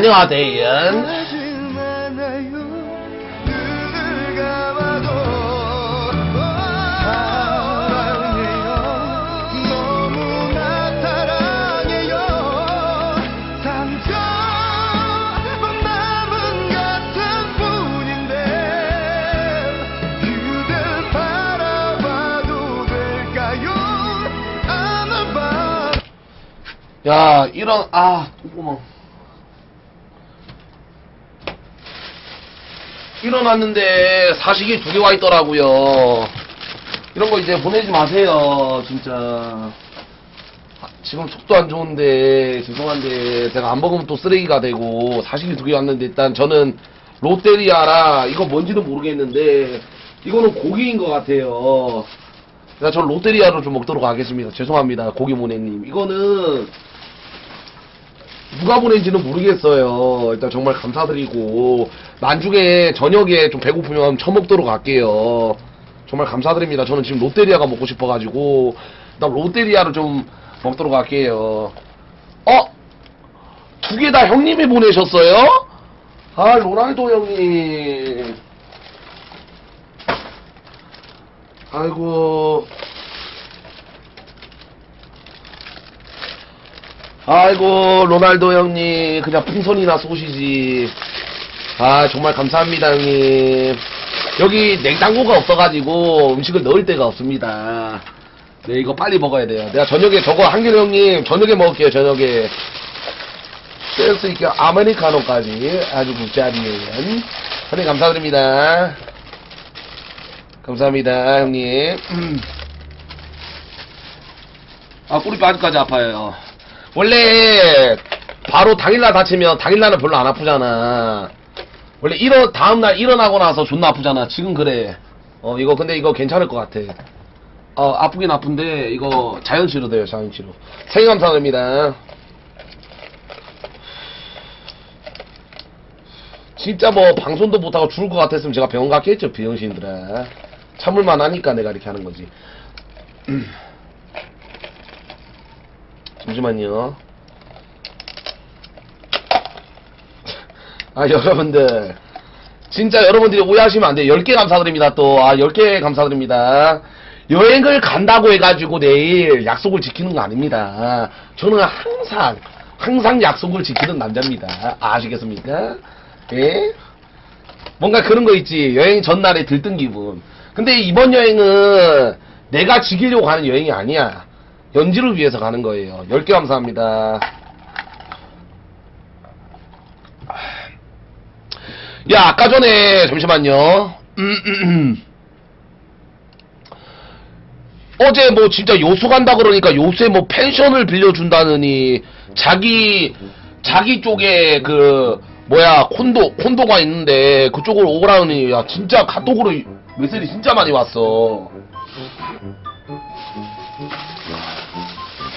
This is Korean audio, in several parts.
안녕하세요. 야, 이런, 아, 똥구멍. 일어났는데 사식이 두 개 와 있더라고요. 이런 거 이제 보내지 마세요, 진짜. 아, 지금 속도 안 좋은데, 죄송한데, 제가 안 먹으면 또 쓰레기가 되고, 사식이 두 개 왔는데, 일단 저는 롯데리아라, 이거 뭔지는 모르겠는데, 이거는 고기인 것 같아요. 그러니까 저는 롯데리아로 좀 먹도록 하겠습니다. 죄송합니다, 고기 모네님. 이거는, 누가 보낸지는 모르겠어요. 일단 정말 감사드리고 나중에 저녁에 좀 배고프면 처먹도록 할게요. 정말 감사드립니다. 저는 지금 롯데리아가 먹고 싶어가지고 일단 롯데리아를 좀 먹도록 할게요. 어? 두 개 다 형님이 보내셨어요? 아 로날도 형님. 아이고 아이고 로날도 형님 그냥 풍선이나 쏘시지. 아 정말 감사합니다 형님. 여기 냉장고가 없어가지고 음식을 넣을 데가 없습니다. 네 이거 빨리 먹어야 돼요. 내가 저녁에 저거 한길 형님 저녁에 먹을게요 저녁에. 센스 있게 아메리카노까지 아주 굿자리에요 형님 감사드립니다. 감사합니다 형님. 아 꼬리 뼈 아직까지 아파요 원래 바로 당일날 다치면 당일날은 별로 안 아프잖아. 원래 일어 다음날 일어나고 나서 존나 아프잖아. 지금 그래. 어 이거 근데 이거 괜찮을 것 같아. 어 아프긴 아픈데 이거 자연 치료 돼요 자연 치료. 생일 감사드립니다. 진짜 뭐 방송도 못하고 죽을 것 같았으면 제가 병원 갔겠죠 비영신들아. 참을만 하니까 내가 이렇게 하는 거지. 잠시만요. 아, 여러분들. 진짜 여러분들이 오해하시면 안 돼요. 10개 감사드립니다, 또. 아, 10개 감사드립니다. 여행을 간다고 해가지고 내일 약속을 지키는 거 아닙니다. 저는 항상, 항상 약속을 지키는 남자입니다. 아시겠습니까? 예? 뭔가 그런 거 있지. 여행 전날에 들뜬 기분. 근데 이번 여행은 내가 지키려고 가는 여행이 아니야. 연지를 위해서 가는 거예요. 10개 감사합니다. 야, 아까 전에, 잠시만요. 어제 뭐 진짜 요수 간다 그러니까 요새 뭐 펜션을 빌려준다느니, 자기, 자기 쪽에 그, 뭐야, 콘도, 콘도가 있는데, 그쪽으로 오라느니, 야, 진짜 카톡으로 메시지 진짜 많이 왔어.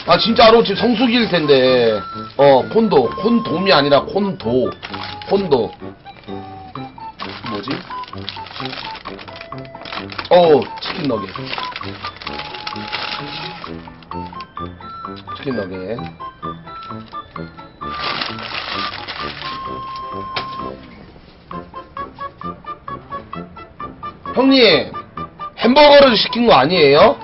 아 진짜로 지금 성수기일 텐데. 어 콘도. 콘돔이 아니라 콘도. 콘도. 뭐지? 어 치킨 너겟. 치킨 너겟. 형님 햄버거를 시킨 거 아니에요?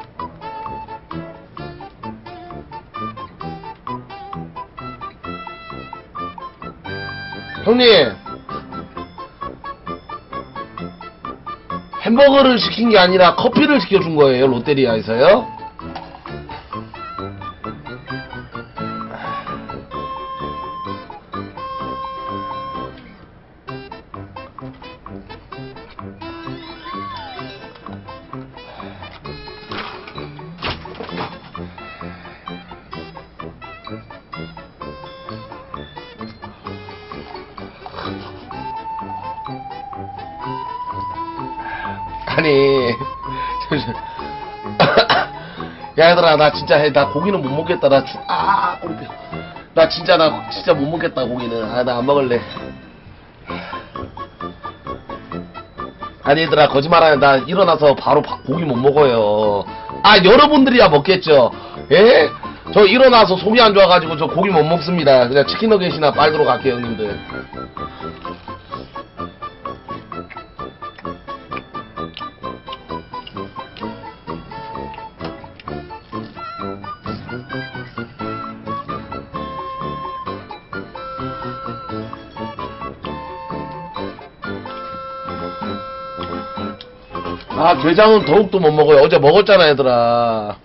형님 햄버거를 시킨 게 아니라 커피를 시켜준 거예요 롯데리아에서요 진짜 해. 나 고기는 못 먹겠다 나 죽, 아 꼬리뼈 나 진짜 나 진짜 못 먹겠다 고기는 아 나 안 먹을래 아니 얘들아 거짓말하네 나 일어나서 바로 바- 고기 못 먹어요 아 여러분들이야 먹겠죠 예? 저 일어나서 속이 안 좋아가지고 저 고기 못 먹습니다. 그냥 치킨 너겟이나 빨도록 갈게요, 형님들. 아, 게장은 더욱더 못 먹어요. 어제 먹었잖아, 얘들아.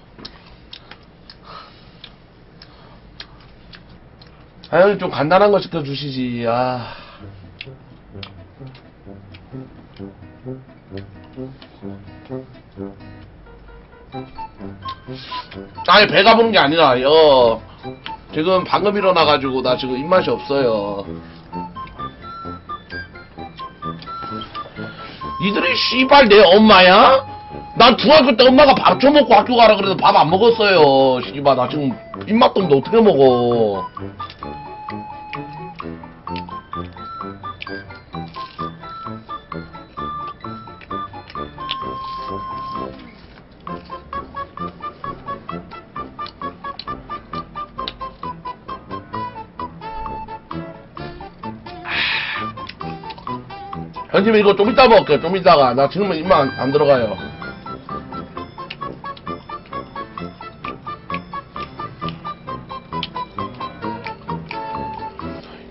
아, 형님 좀 간단한 거 시켜주시지, 아. 아니, 배가 부른 게 아니라, 요. 지금 방금 일어나가지고, 나 지금 입맛이 없어요. 이들이 씨발 내 엄마야? 난 중학교 때 엄마가 밥좀 먹고 학교 가라 그래서 밥 안 먹었어요. 씨발 나 지금 입맛도 없는데 어떻게 먹어? 현님 이거 좀 이따 먹을게요. 좀 이따가 나 지금은 입맛 안, 안 들어가요.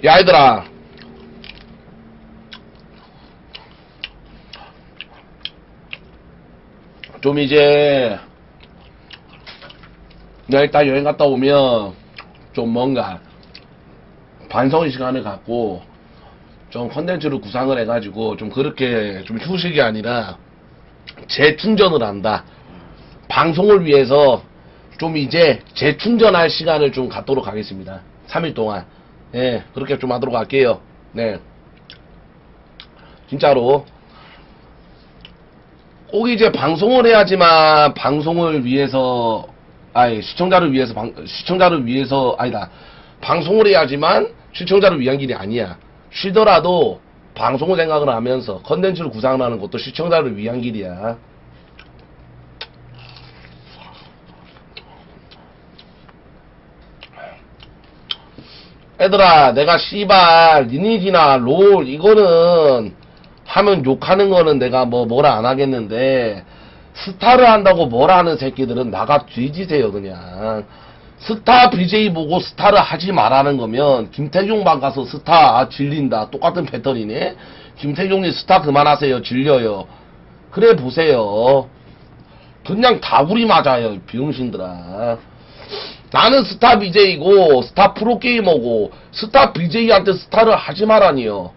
야 얘들아 좀 이제 내가 일단 여행 갔다 오면 좀 뭔가 반성의 시간을 갖고 좀 컨텐츠를 구상을 해가지고 좀 그렇게 좀 휴식이 아니라 재충전을 한다. 방송을 위해서 좀 이제 재충전할 시간을 좀 갖도록 하겠습니다. 3일 동안. 예, 그렇게 좀 하도록 할게요. 네. 진짜로. 꼭 이제 방송을 해야지만 방송을 위해서, 아니, 시청자를 위해서, 방, 시청자를 위해서, 아니다. 방송을 해야지만 시청자를 위한 길이 아니야. 쉬더라도 방송을 생각을 하면서 컨텐츠를 구상을 하는 것도 시청자를 위한 길이야. 애들아, 내가 씨발 리니지나 롤 이거는 하면 욕하는 거는 내가 뭐 뭐라 안 하겠는데 스타를 한다고 뭐라 하는 새끼들은 나가 뒤지세요 그냥. 스타 BJ 보고 스타를 하지 말라는 거면 김태종방 가서 스타 아, 질린다. 똑같은 패턴이네. 김태종님 스타 그만하세요. 질려요. 그래 보세요. 그냥 다구리 맞아요 병신들아. 나는 스타 BJ고 스타 프로게이머고 스타 BJ한테 스타를 하지 말라니요.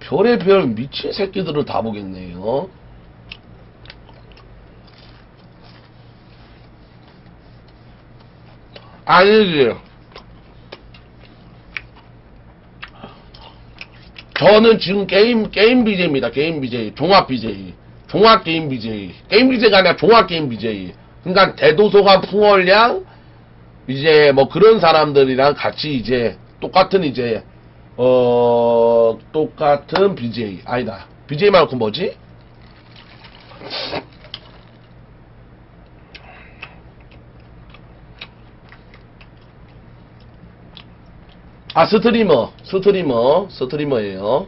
별의별 미친 새끼들을 다 보겠네요 아니지. 저는 지금 게임, 게임 BJ입니다. 게임 BJ. 종합 BJ. 종합 게임 BJ. 게임 BJ가 아니라 종합 게임 BJ. 그러니까 대도서관 풍월량, 이제 뭐 그런 사람들이랑 같이 이제 똑같은 이제, 어, 똑같은 BJ. 아니다. BJ 말고 그 뭐지? 아 스트리머 스트리머 스트리머예요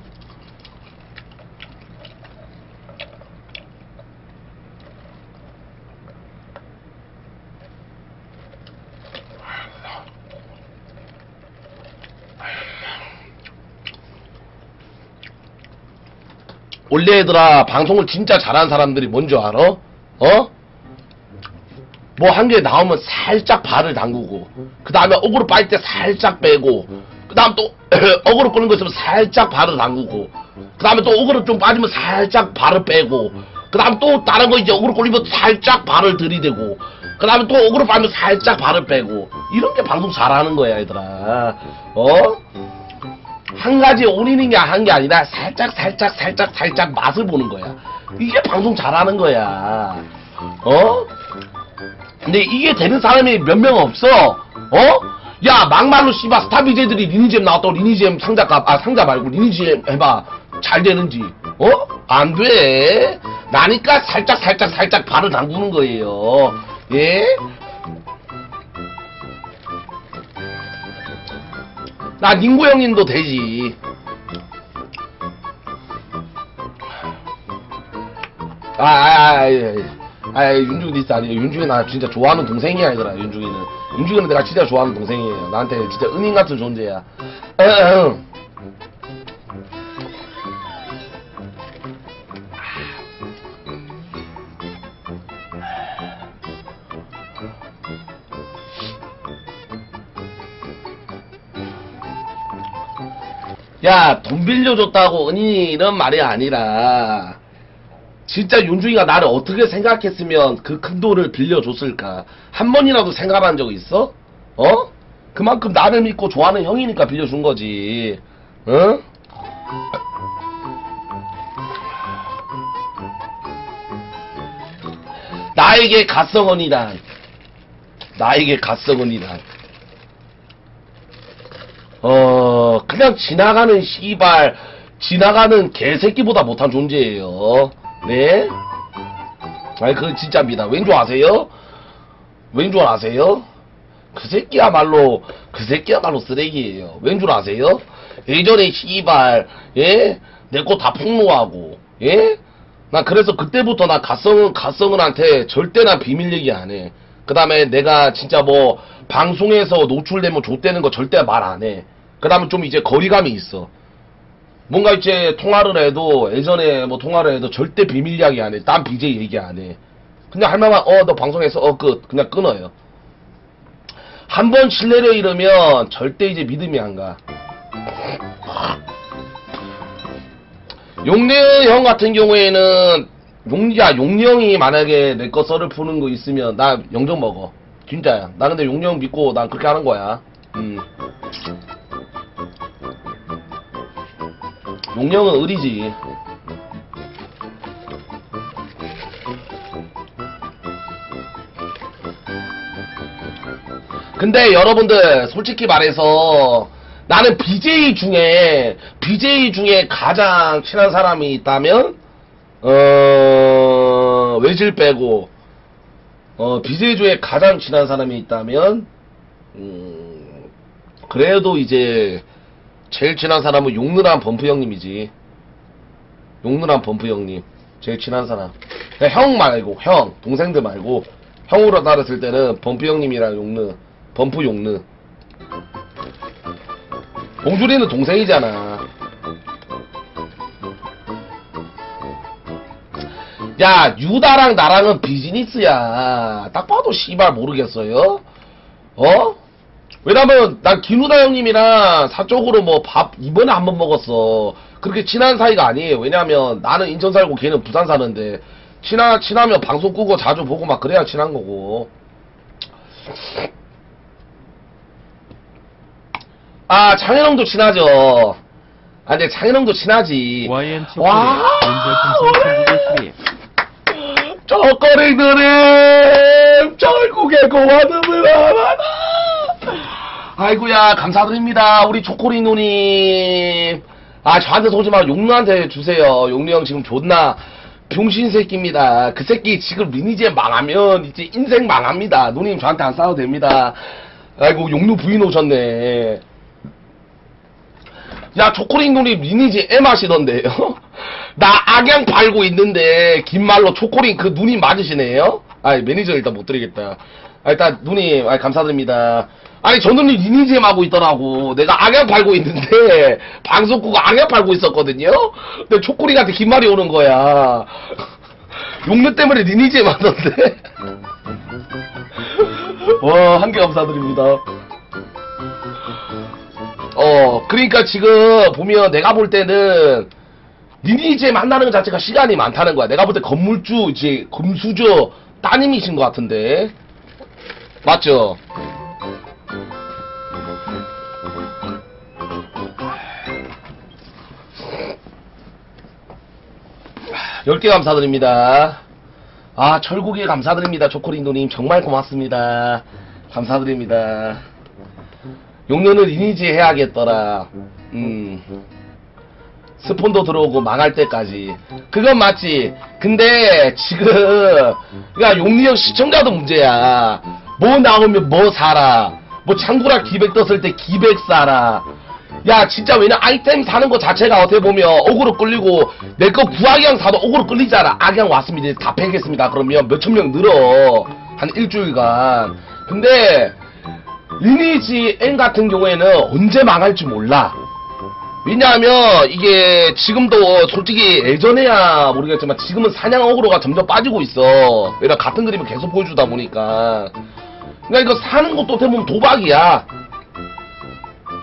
원래 얘들아 방송을 진짜 잘하는 사람들이 뭔지 알아? 어? 뭐 한 개 나오면 살짝 발을 담그고 그 다음에 어그로 빠질 때 살짝 빼고 그 다음 또 어그로 끄는 거 있으면 살짝 발을 담그고 그 다음에 또 어그로 좀 빠지면 살짝 발을 빼고 그 다음 또 다른 거 이제 어그로 끌리면 살짝 발을 들이대고 그 다음에 또 어그로 빠지면 살짝 발을 빼고 이런 게 방송 잘하는 거야 얘들아 어? 한 가지 올인이냐 한 게 아니라 살짝 살짝 살짝 살짝 맛을 보는 거야 이게 방송 잘하는 거야 어? 근데 이게 되는 사람이 몇 명 없어. 어? 야 막말로 씨바 스타비제들이 리니지엠 나왔다고 리니지엠 상자값 아 상자 말고 리니지엠 해봐 잘 되는지 어? 안 돼. 나니까 살짝 살짝 살짝 발을 담그는 거예요. 예? 나 닝고 형님도 되지. 아, 아, 아, 아, 아, 아 윤중이 디스 아니에요. 윤중이 나 진짜 좋아하는 동생이야, 얘들아, 윤중이는. 윤중이는 내가 진짜 좋아하는 동생이에요. 나한테 진짜 은인 같은 존재야. 에헴. 야, 돈 빌려줬다고 은인이 이런 말이 아니라, 진짜 윤중이가 나를 어떻게 생각했으면 그 큰 돈을 빌려줬을까? 한 번이라도 생각한 적 있어? 어? 그만큼 나를 믿고 좋아하는 형이니까 빌려준 거지. 응? 나에게 가성언이란, 나에게 가성언이란, 어, 그냥 지나가는 씨발, 지나가는 개새끼보다 못한 존재예요. 네? 아니, 그건 진짜입니다. 왠 줄 아세요? 왠 줄 아세요? 그 새끼야말로, 그 새끼야말로 쓰레기예요. 왠 줄 아세요? 예전에 씨발, 예? 내 거 다 폭로하고, 예? 나 그래서 그때부터 나 가성은, 가성은한테 절대 나 비밀 얘기 안 해. 그 다음에 내가 진짜 뭐, 방송에서 노출되면 좆되는 거 절대 말 안 해. 그 다음에 좀 이제 거리감이 있어. 뭔가 이제 통화를 해도 예전에 뭐 통화를 해도 절대 비밀 이야기 안 해. 딴 BJ 얘기 안 해. 그냥 할 말만 어 너 방송에서 어 끝 그냥 끊어요. 한 번 신뢰를 잃으면 절대 이제 믿음이 안 가. 용래 형 같은 경우에는 용야 용리 형이 만약에 내 거 썰을 푸는 거 있으면 나 영정 먹어. 진짜야. 나 근데 형 믿고 난 그렇게 하는 거야. 음. 형은 의리지. 근데 여러분들 솔직히 말해서 나는 BJ 중에 BJ 중에 가장 친한 사람이 있다면 어 외질 빼고 어 BJ 중에 가장 친한 사람이 있다면 음 그래도 이제 제일 친한 사람은 용느란 범프 형님이지. 용느란 범프 형님. 제일 친한 사람. 그냥 형 말고 형 동생들 말고 형으로 따랐을 때는 범프 형님이랑 용느 범프 용느 봉준이는 동생이잖아. 야 유다랑 나랑은 비즈니스야. 딱 봐도 씨발 모르겠어요? 어? 왜냐면 난 김우다 형님이랑 사적으로 뭐 밥 이번에 한 번 먹었어. 그렇게 친한 사이가 아니에요. 왜냐면 나는 인천 살고 걔는 부산 사는데 친하, 친하면 방송 끄고 자주 보고 막 그래야 친한 거고. 아 장현웅도 친하죠. 아 근데 장현웅도 친하지. 와. 초콜릿 별풍선 12개 초콜릿들은 결국에 고마움을 알아라 아이고야 감사드립니다 우리 초콜릿 누님 아 저한테 쏘지 말고 용루한테 주세요 용루 형 지금 존나 병신 새끼입니다 그 새끼 지금 리니지에 망하면 이제 인생 망합니다 누님 저한테 안 싸워도 됩니다 아이고 용루 부인 오셨네 야, 초콜릿 누님 리니지 애 맛이던데요? 나 악양 팔고 있는데, 긴 말로 초콜릿 그 누님 맞으시네요? 아니, 매니저 일단 못 드리겠다. 아, 일단, 누님, 아 감사드립니다. 아니, 저 누님 리니지 엠 하고 있더라고. 내가 악양 팔고 있는데, 방송 끄고 악양 팔고 있었거든요? 근데 초콜릿한테 긴 말이 오는 거야. 용녀 때문에 엠 하던데? 와, 한 개 감사드립니다. 어, 그러니까 지금 보면 내가 볼 때는 리니지에 만나는 것 자체가 시간이 많다는 거야. 내가 볼 때 건물주, 이제 금수저 따님이신 것 같은데. 맞죠? 열개 감사드립니다. 아, 철국에 감사드립니다. 초코린도님. 정말 고맙습니다. 감사드립니다. 용녀는 리니지 해야겠더라. 음. 스폰도 들어오고 망할 때까지. 그건 맞지. 근데 지금 그러니까 용리 형 시청자도 문제야. 뭐 나오면 뭐 사라. 뭐 창구라 기백 떴을 때 기백 사라. 야 진짜 왜냐? 아이템 사는 거 자체가 어떻게 보면 어그로 끌리고 내 거 부악양 사도 어그로 끌리잖아. 악양 왔습니다 이제 다 패겠습니다. 그러면 몇천 명 늘어. 한 일주일간. 근데 리니지 N 같은 경우에는 언제 망할지 몰라. 왜냐하면 이게 지금도 솔직히 예전에야 모르겠지만 지금은 사냥 어그로가 점점 빠지고 있어. 왜냐 같은 그림을 계속 보여주다 보니까. 그러니까 이거 사는 것도 보면 도박이야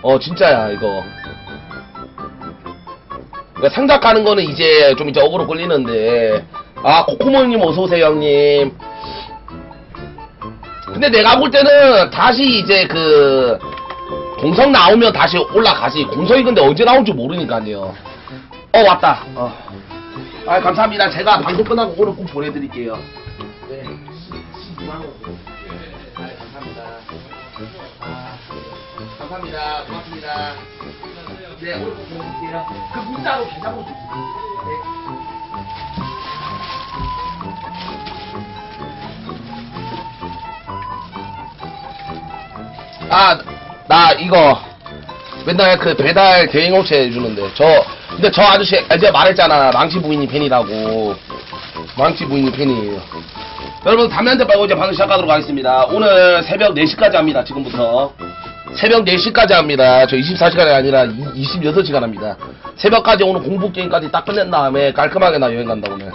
어 진짜야 이거. 그러니까 상자 까는 거는 이제 좀 이제 어그로 끌리는데. 아 코코모 형님 어서오세요 형님. 근데 내가 볼 때는 다시 이제 그 공성 나오면 다시 올라가지. 공성이 근데 언제 나올지 모르니까요. 어 왔다. 어. 아 감사합니다. 제가 방송 끝나고 오늘 꼭 보내드릴게요. 네 감사합니다. 고맙습니다. 네 오늘 꼭 보내드릴게요. 그 문자로 계좌번호 주세요. 네. 아, 나 이거 맨날 그 배달 대행 업체 해주는데 저 근데 저 아저씨 이제 말했잖아. 망치 부인이 팬이라고. 망치 부인이 팬이에요. 여러분 담배 한대 빨고 이제 방송 시작하도록 하겠습니다. 오늘 새벽 4시까지 합니다 지금부터 새벽 4시까지 합니다 저 24시간이 아니라 26시간 합니다 새벽까지 오늘 공부 게임까지 딱 끝낸 다음에 깔끔하게 나 여행 간다 오늘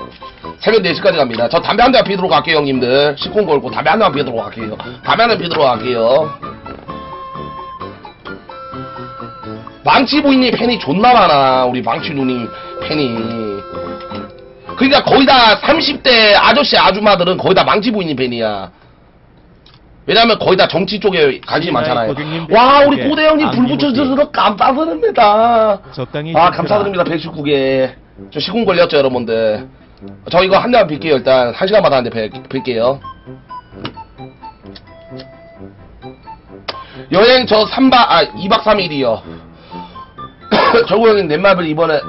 새벽 4시까지 갑니다 저 담배 한 대 피도록 할게요 형님들 식권 걸고 담배 한 대만 피도록 할게요 담배 한 대 피도록 할게요 망치 부인님 팬이 존나 많아. 우리 망치 누님 팬이. 그러니까 거의 다 30대 아저씨 아줌마들은 거의 다 망치 부인님 팬이야. 왜냐면 거의 다 정치 쪽에 관심이 많잖아요. 고객님 와, 우리 백 고대 형님 불. 붙여주셔서 감사드립니다. 적당히 아, 좀 감사드립니다. 119개. 저 시공 걸렸죠, 여러분들. 저 이거 한 대만 빌게요, 일단. 한 시간마다 한대 빌게요. 여행 저 3박, 아, 2박 3일이요. 정우 형님 넷마블 이번에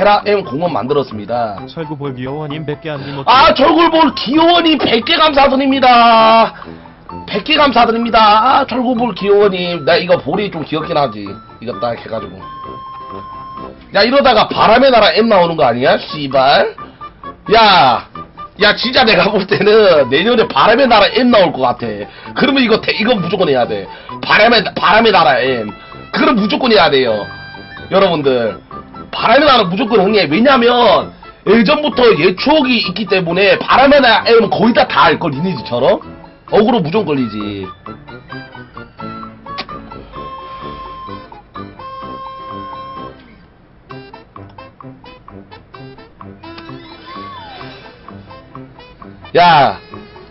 테라 M 공원 만들었습니다. 철구볼 귀여워님 100개 안님 아, 절골볼 기호원님 100개 감사드립니다. 100개 감사드립니다. 아, 절골볼 기호원님. 나 이거 볼이 좀 귀엽긴 하지. 이거 딱 해가지고. 야, 이러다가 바람의 나라 M 나오는 거 아니야? 씨발. 야, 야, 진짜 내가 볼 때는 내년에 바람의 나라 M 나올 것 같아. 그러면 이거, 대- 이거 무조건 해야 돼. 바람의, 바람의 나라 M. 그럼 무조건 해야 돼요. 여러분들. 바람의 나라 무조건 흥해. 왜냐면, 예전부터 얘 추억이 있기 때문에 바람의 나라 M은 거의 다 다 알걸, 리니지처럼? 어그로 무조건 걸리지. 야,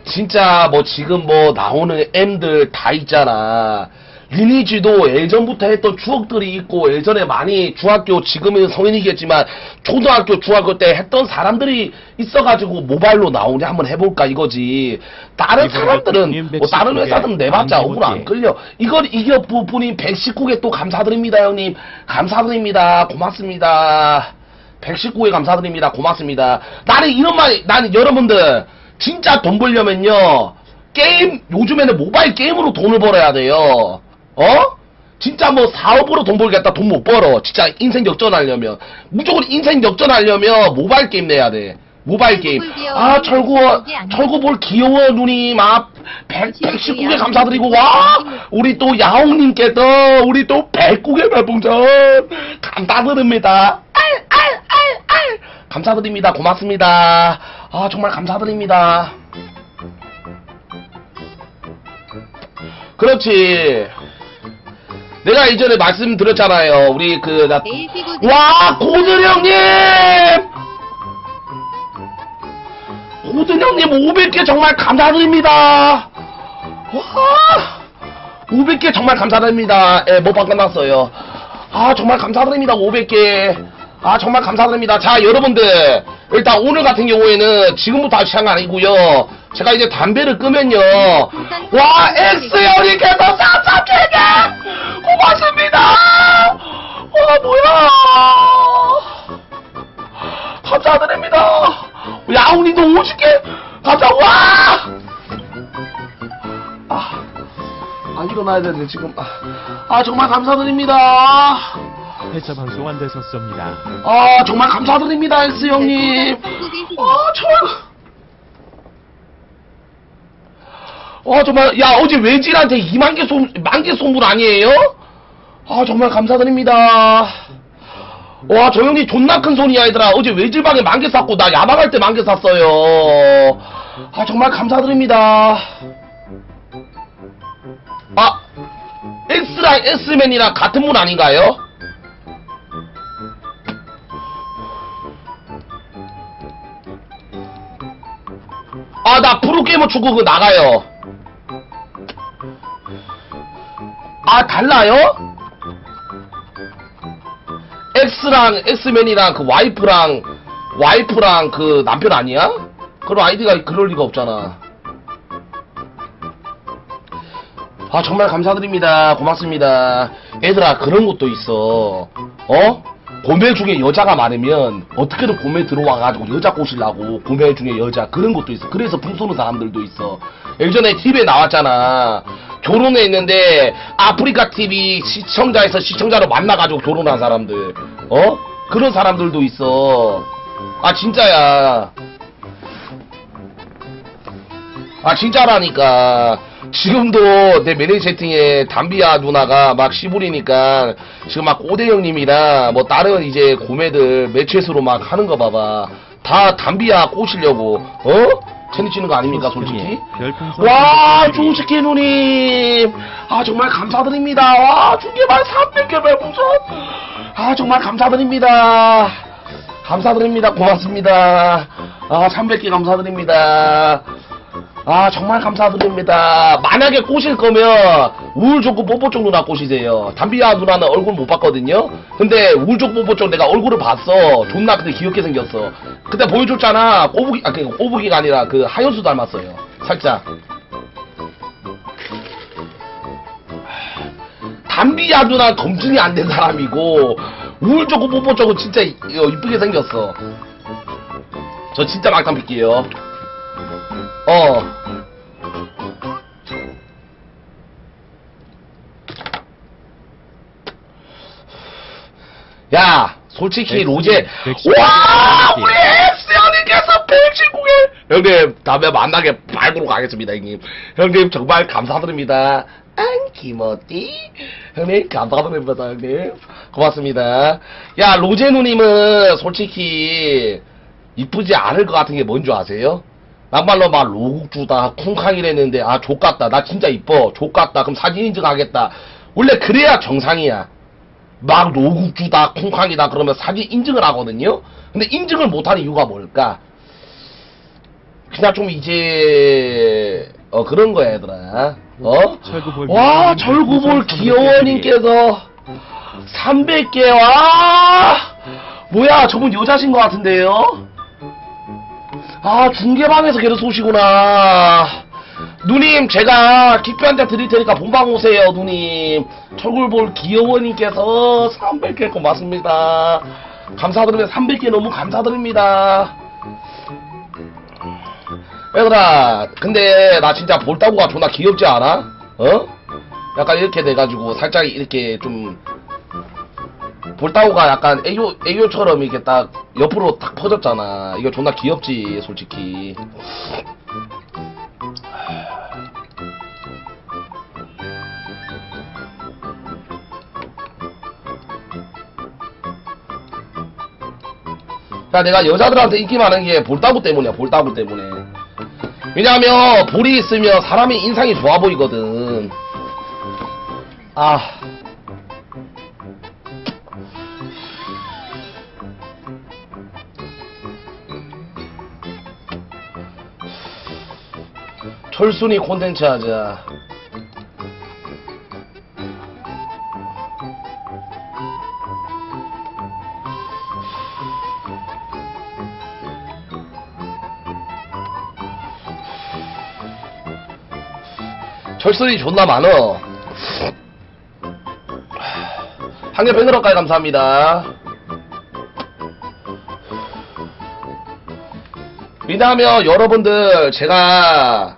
진짜 뭐 지금 뭐 나오는 M들 다 있잖아. 리니지도 예전부터 했던 추억들이 있고 예전에 많이 중학교 지금은 성인이겠지만 초등학교 중학교 때 했던 사람들이 있어가지고 모바일로 나오냐 한번 해볼까 이거지 다른 사람들은 님뭐 다른 119개 회사들은 내봤자 안 억울 안. 끌려 이건 이게 부분인 119개 또 감사드립니다 형님 감사드립니다 고맙습니다 119회 감사드립니다. 고맙습니다. 나는 이런 말, 나는 여러분들, 진짜 돈 벌려면요, 게임, 요즘에는 모바일 게임으로 돈을 벌어야 돼요. 어? 진짜 뭐 사업으로 돈 벌겠다 돈 못 벌어. 진짜 인생 역전하려면. 무조건 인생 역전하려면 모바일 게임 내야 돼. 모바일 게임. 아, 철구, 철구 볼 귀여워, 누님. 아, 100, 119개 감사드리고, 와! 우리 또 야옹님께서, 우리 또 109개 별풍선 감사드립니다. 알, 알, 알, 알! 감사드립니다. 고맙습니다. 아, 정말 감사드립니다. 그렇지. 내가 이전에 말씀드렸잖아요. 우리 그, 나, 와, 고든 형님! 고든 형님 500개 정말 감사드립니다. 와, 500개 정말 감사드립니다. 예, 못방 끝났어요. 아, 정말 감사드립니다. 500개. 아, 정말 감사드립니다. 자, 여러분들. 일단 오늘 같은 경우에는 지금부터 시작 아니고요. 제가 이제 담배를 끄면요. 와, X형님께서 4,000개! 고맙습니다! 와, 뭐야! 감사드립니다. 야옹님도 50개 감사. 와. 아. 아, 일어나야 되는데, 지금. 아, 아, 정말 감사드립니다. 회차 방송 안 됐었습니다. 아, 정말 감사드립니다, 엑스 형님. 아, 정말. 와, 정말, 야, 어제 외질한테 2만 개 송, 만개 송분 아니에요? 아, 정말 감사드립니다. 와, 저 형님 존나 큰 손이야, 얘들아. 어제 외질방에 만개 샀고, 나 야방할 때 만개 샀어요. 아, 정말 감사드립니다. 아, X랑 S맨이랑 같은 분 아닌가요? 아, 나 프로게이머 축구 그 나가요. 아, 달라요? X랑 X맨이랑 그 와이프랑, 와이프랑 그 남편 아니야? 그럼 아이디가 그럴 리가 없잖아. 아, 정말 감사드립니다. 고맙습니다. 얘들아, 그런 것도 있어. 어? 고매 중에 여자가 많으면 어떻게든 고매 들어와가지고 여자 꼬시려고 고매 중에 여자 그런 것도 있어. 그래서 풍 쏘는 사람들도 있어. 예전에 TV에 나왔잖아. 결혼해 있는데 아프리카 TV 시청자에서 시청자로 만나가지고 결혼한 사람들. 어? 그런 사람들도 있어. 아 진짜야. 아 진짜라니까 지금도 내 매니저 채팅에 담비아 누나가 막 시부리니까 지금 막 꼬대 형님이랑 뭐 다른 이제 고매들 매체수로 막 하는 거 봐봐. 다 담비아 꼬시려고. 어? 채니 치는 거 아닙니까 솔직히? 와 300개 드리기. 조식해 누님. 아 정말 감사드립니다. 와 중계만 300개 별풍선 아 정말 감사드립니다. 감사드립니다. 고맙습니다. 아 300개 감사드립니다 아 정말 감사드립니다. 만약에 꼬실 거면 우울 좋고 뽀뽀 쪽 누나 꼬시세요. 담비아 누나는 얼굴 못 봤거든요. 근데 우울 좋고 뽀뽀 쪽 내가 얼굴을 봤어. 존나 근데 귀엽게 생겼어. 그때 보여줬잖아. 꼬부기 아 그 꼬부기가 아니라 그 하연수 닮았어요. 살짝. 담비야 누나 검증이 안 된 사람이고 우울 좋고 뽀뽀 쪽은 진짜 이- 어, 이쁘게 생겼어. 저 진짜 막상 빌게요. 어. 솔직히 로제, 와. 우리 엑스 형님께서 119개! 형님, 다음에 만나게 발구로 가겠습니다, 형님. 형님, 정말 감사드립니다. 안기모띠? 형님, 감사드립니다, 형님. 고맙습니다. 야, 로제 누님은 솔직히, 이쁘지 않을 것 같은 게 뭔 줄 아세요? 막말로 막 로국주다 쿵쾅이랬는데 아 족같다 나 진짜 이뻐 족같다 그럼 사진 인증하겠다 원래 그래야 정상이야 막 로국주다 쿵쾅이다 그러면 사진 인증을 하거든요. 근데 인증을 못하는 이유가 뭘까? 그냥 좀 이제 어 그런 거야 얘들아. 어? 철구볼 와 절구볼 별풍선 300개. 드리기. 기여원님께서 300개 와! 뭐야 저분 여자신 것 같은데요? 아 중계방에서 계속 쏘시구나 누님 제가 기표 한잔 드릴 테니까 본방 오세요 누님 철골볼 기여원님께서 300개 고맙습니다 감사드립니다 300개 너무 감사드립니다 얘들아 근데 나 진짜 볼따구가 존나 귀엽지 않아? 어? 약간 이렇게 돼가지고 살짝 이렇게 좀 볼따구가 약간 애교, 애교처럼 이렇게 딱 옆으로 딱 퍼졌잖아. 이거 존나 귀엽지, 솔직히. 야, 내가 여자들한테 인기 많은 게 볼따구 때문이야, 볼따구 때문에. 왜냐하면 볼이 있으면 사람의 인상이 좋아 보이거든. 아. 철순이 콘텐츠 하자. 철순이 존나 많어. 한개 팬으로까지 감사합니다. 왜냐하면 여러분들 제가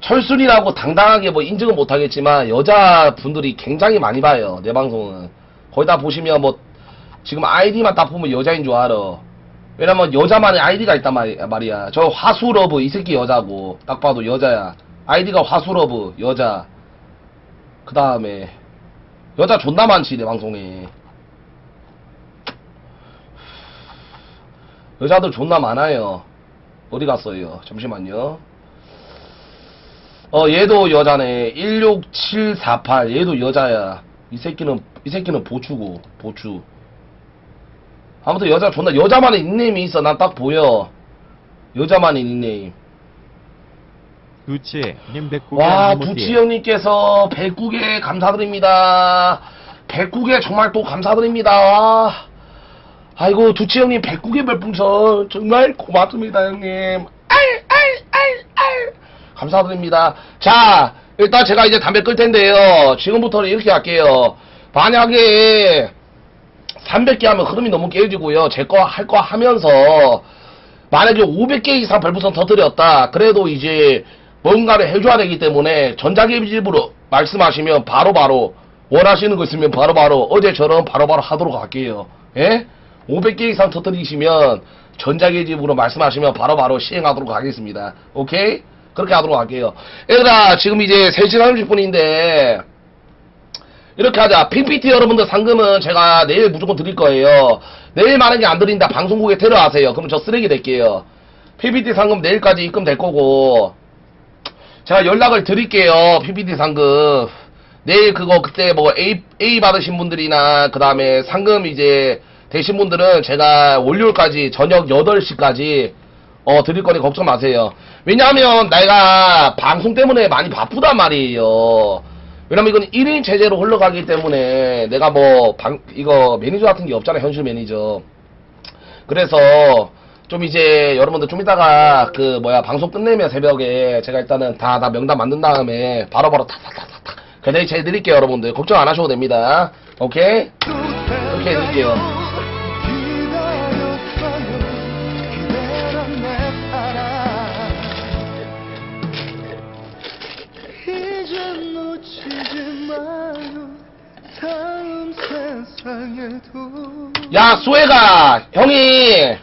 철순이라고 당당하게 뭐 인증은 못하겠지만 여자분들이 굉장히 많이 봐요 내 방송은 거의 다 보시면 뭐 지금 아이디만 딱 보면 여자인 줄 알아 왜냐면 여자만의 아이디가 있단 말이, 말이 야. 저 화수러브 이 새끼 여자고. 딱 봐도 여자야. 아이디가 화수러브 여자. 그 다음에 여자 존나 많지 내 방송에. 여자들 존나 많아요. 어디 갔어요? 잠시만요. 어 얘도 여자네. 16748 얘도 여자야. 이 새끼는 이 새끼는 보추고 보추 아무튼 여자 존나 여자만의 닉네임이 있어. 난 딱 보여. 여자만의 닉네임. 두치. 님 백국의 와. 두치 형님께서 109개 감사드립니다. 109개 정말 또 감사드립니다. 와. 아이고 두치 형님 109개 별풍선 정말 고맙습니다 형님. 알알알알 감사드립니다. 자 일단 제가 이제 담배 끌 텐데요. 지금부터는 이렇게 할게요. 만약에 300개 하면 흐름이 너무 깨지고요 제 거 할 거 하면서 만약에 500개 이상 별풍선 터뜨렸다. 그래도 이제 뭔가를 해줘야 되기 때문에 전자기집으로 말씀하시면 바로 바로 원하시는 거 있으면 바로바로 어제처럼 바로 바로 하도록 할게요. 예? 500개 이상 터뜨리시면 전자기집으로 말씀하시면 바로바로 시행하도록 하겠습니다. 오케이? 그렇게 하도록 할게요. 얘들아, 지금 이제 3시간 30분인데, 이렇게 하자. PPT 여러분들 상금은 제가 내일 무조건 드릴 거예요. 내일 만약에 안 드린다 방송국에 테러하세요. 그럼 저 쓰레기 될게요. PPT 상금 내일까지 입금될 거고 제가 연락을 드릴게요. PPT 상금 내일 그거 그때 뭐 A, A 받으신 분들이나 그 다음에 상금 이제 되신 분들은 제가 월요일까지 저녁 8시까지 어 드릴 거니 걱정 마세요. 왜냐하면 내가 방송 때문에 많이 바쁘단 말이에요. 왜냐면 이건 1인 체제로 흘러가기 때문에 내가 뭐 방 이거 매니저 같은 게 없잖아 현실 매니저. 그래서 좀 이제 여러분들 좀 이따가 그 뭐야 방송 끝내면 새벽에 제가 일단은 다 다 명단 만든 다음에 바로바로 탁탁탁탁 그대로 제 드릴게요 여러분들 걱정 안 하셔도 됩니다. 오케이? 그렇게 해드릴게요. 야 수혜가 형이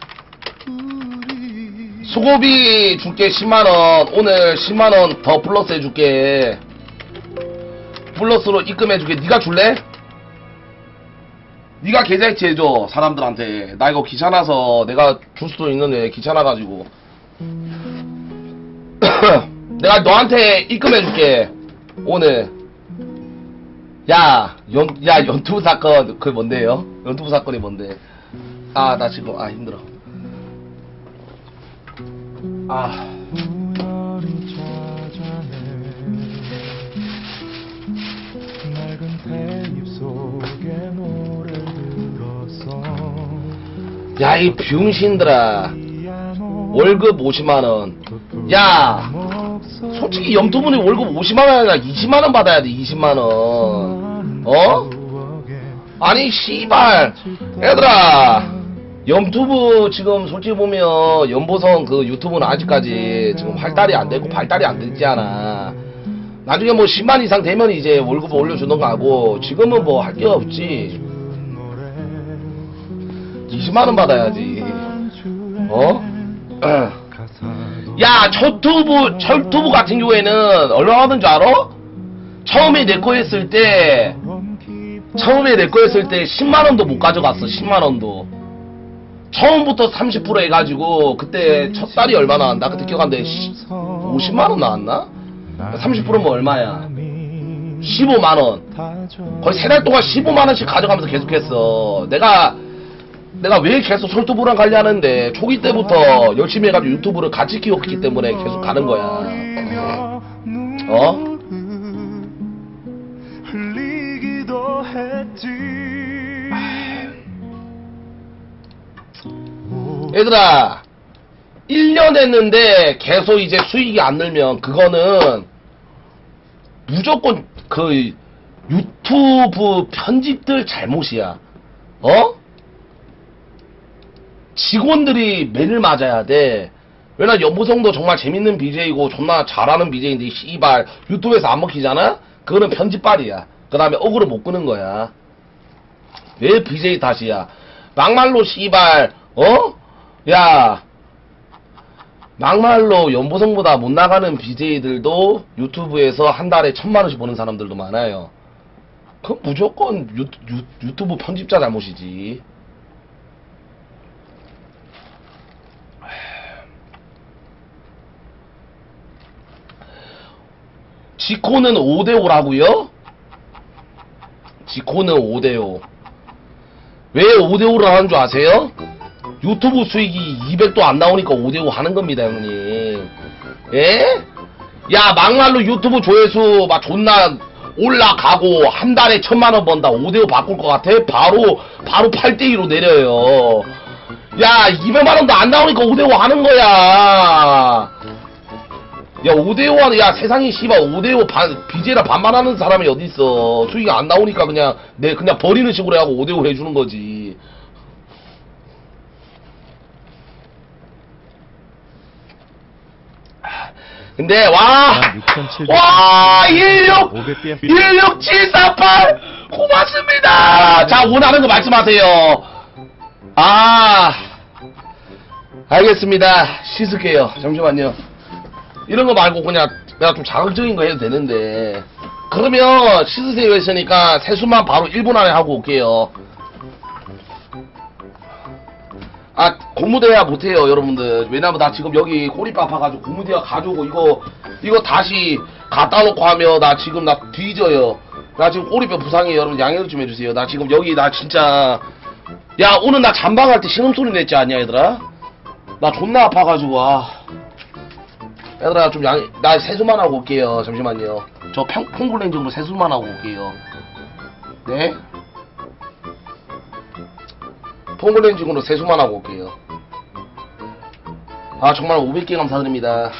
수고비 줄게 10만원 오늘 10만원 더 플러스 해줄게. 플러스로 입금해줄게. 네가 줄래? 네가 계좌이체 해줘 사람들한테. 나 이거 귀찮아서 내가 줄 수도 있는데 귀찮아가지고. 내가 너한테 입금해줄게 오늘 야, 연, 야, 연투부 사건, 그게 뭔데요? 연투부 사건이 뭔데? 아, 나 지금, 아, 힘들어. 아, 야, 이 병신들아. 월급 50만원. 야, 솔직히 염두분이 월급 50만원 아니라 20만 원 받아야 돼, 20만 원. 어? 아니, 씨발. 얘들아. 염투브 지금 솔직히 보면 연보성 그 유튜브는 아직까지 지금 활달이 안 되고 발달이 안 됐지 않아. 나중에 뭐 10만 이상 되면 이제 월급 올려주는 거 하고 지금은 뭐 할 게 없지. 20만 원 받아야지. 어? 야, 철투브, 철투브 같은 경우에는 얼마 받은 줄 알아? 처음에 내 거 했을 때, 처음에 내 거 했을 때 10만원도 못 가져갔어, 10만원도. 처음부터 30% 해가지고, 그때 첫 달이 얼마 나왔나? 그때 기억한데, 50만원 나왔나? 30%면 얼마야? 15만원. 거의 세 달 동안 15만원씩 가져가면서 계속했어. 내가, 내가 왜 계속 솔투브랑 관리하는데, 초기 때부터 열심히 해가지고 유튜브를 같이 키웠기 때문에 계속 가는 거야. 어? 흘리기도 했지 얘들아, 1년 했는데 계속 이제 수익이 안 늘면 그거는 무조건 그 유튜브 편집들 잘못이야. 어? 직원들이 매를 맞아야 돼. 왜냐 연보성도 정말 재밌는 BJ고 존나 잘하는 BJ인데 씨발 유튜브에서 안 먹히잖아? 그거는 편집발이야. 그 다음에 어그로 못 끄는 거야. 왜 BJ 탓이야? 막말로 씨발 어? 야 막말로 연보성보다 못 나가는 BJ들도 유튜브에서 한 달에 천만 원씩 버는 사람들도 많아요. 그건 무조건 유, 유, 유튜브 편집자 잘못이지. 지코는 5대5라고요? 지코는 5대5. 왜 5대5를 하는 줄 아세요? 유튜브 수익이 200도 안 나오니까 5대5 하는 겁니다, 형님. 예? 야, 막말로 유튜브 조회수 막 존나 올라가고 한 달에 천만 원 번다. 5대5 바꿀 것 같아? 바로, 바로 8대2로 내려요. 야, 200만 원도 안 나오니까 5대5 하는 거야. 야, 5대5 하는, 야, 세상에 씨발 5대5 반, BJ라 반반하는 사람이 어딨어. 수익이 안 나오니까 그냥, 내, 그냥 버리는 식으로 해하고 5대5 해주는 거지. 근데, 와! 6,700 와! 16! 500개 16748! 고맙습니다! 자, 원하는 거 말씀하세요. 아, 알겠습니다. 씻을게요. 잠시만요. 이런 거 말고 그냥 내가 좀 자극적인 거 해도 되는데. 그러면 씻으세요 했으니까 세수만 바로 1분 안에 하고 올게요. 아, 고무대야 못해요, 여러분들. 왜냐면 나 지금 여기 꼬리뼈 아파가지고 고무대야 가지고 이거, 이거 다시 갖다 놓고 하면 나 지금 나 뒤져요. 나 지금 꼬리뼈 부상이에요, 여러분. 양해 좀 해주세요. 나 지금 여기 나 진짜. 야, 오늘 나 잠방할 때 신음소리 냈지 않냐, 얘들아? 나 존나 아파가지고, 아. 얘들아, 좀 양, 나 세수만 하고 올게요. 잠시만요. 저 평, 콩글렌징으로 세수만 하고 올게요. 네? 퐁글렌징으로 세수만 하고 올게요. 아, 정말 500개 감사드립니다.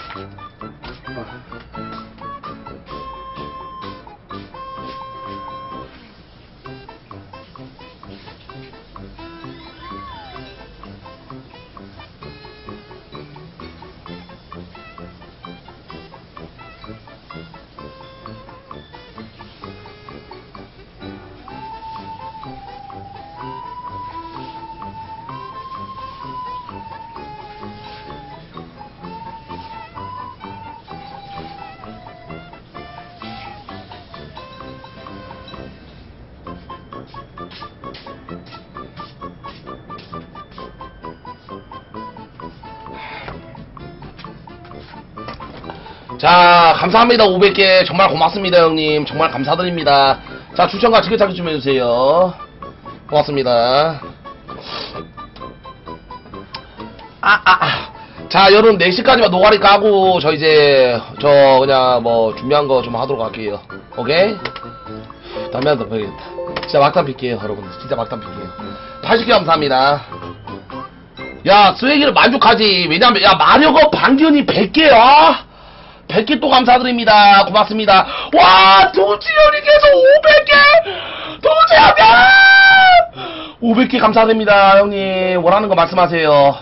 자, 감사합니다. 500개. 정말 고맙습니다, 형님. 정말 감사드립니다. 자, 추천과 지게찾기 좀 해주세요. 고맙습니다. 아, 아, 아. 자, 여러분 4시까지만 노가리 까고, 저 이제, 저, 그냥 뭐, 준비한 거 좀 하도록 할게요. 오케이? 담배 한잔 피겠다. 진짜 막탄 필게요, 여러분들. 진짜 막탄 필게요. 80개 감사합니다. 야, 쓰레기를 만족하지. 왜냐면, 야, 마력어 반견이 100개야? 100개 또 감사드립니다. 고맙습니다. 와, 도지현이께서 500개! 도지현님! 500개 감사드립니다, 형님. 원하는 거 말씀하세요.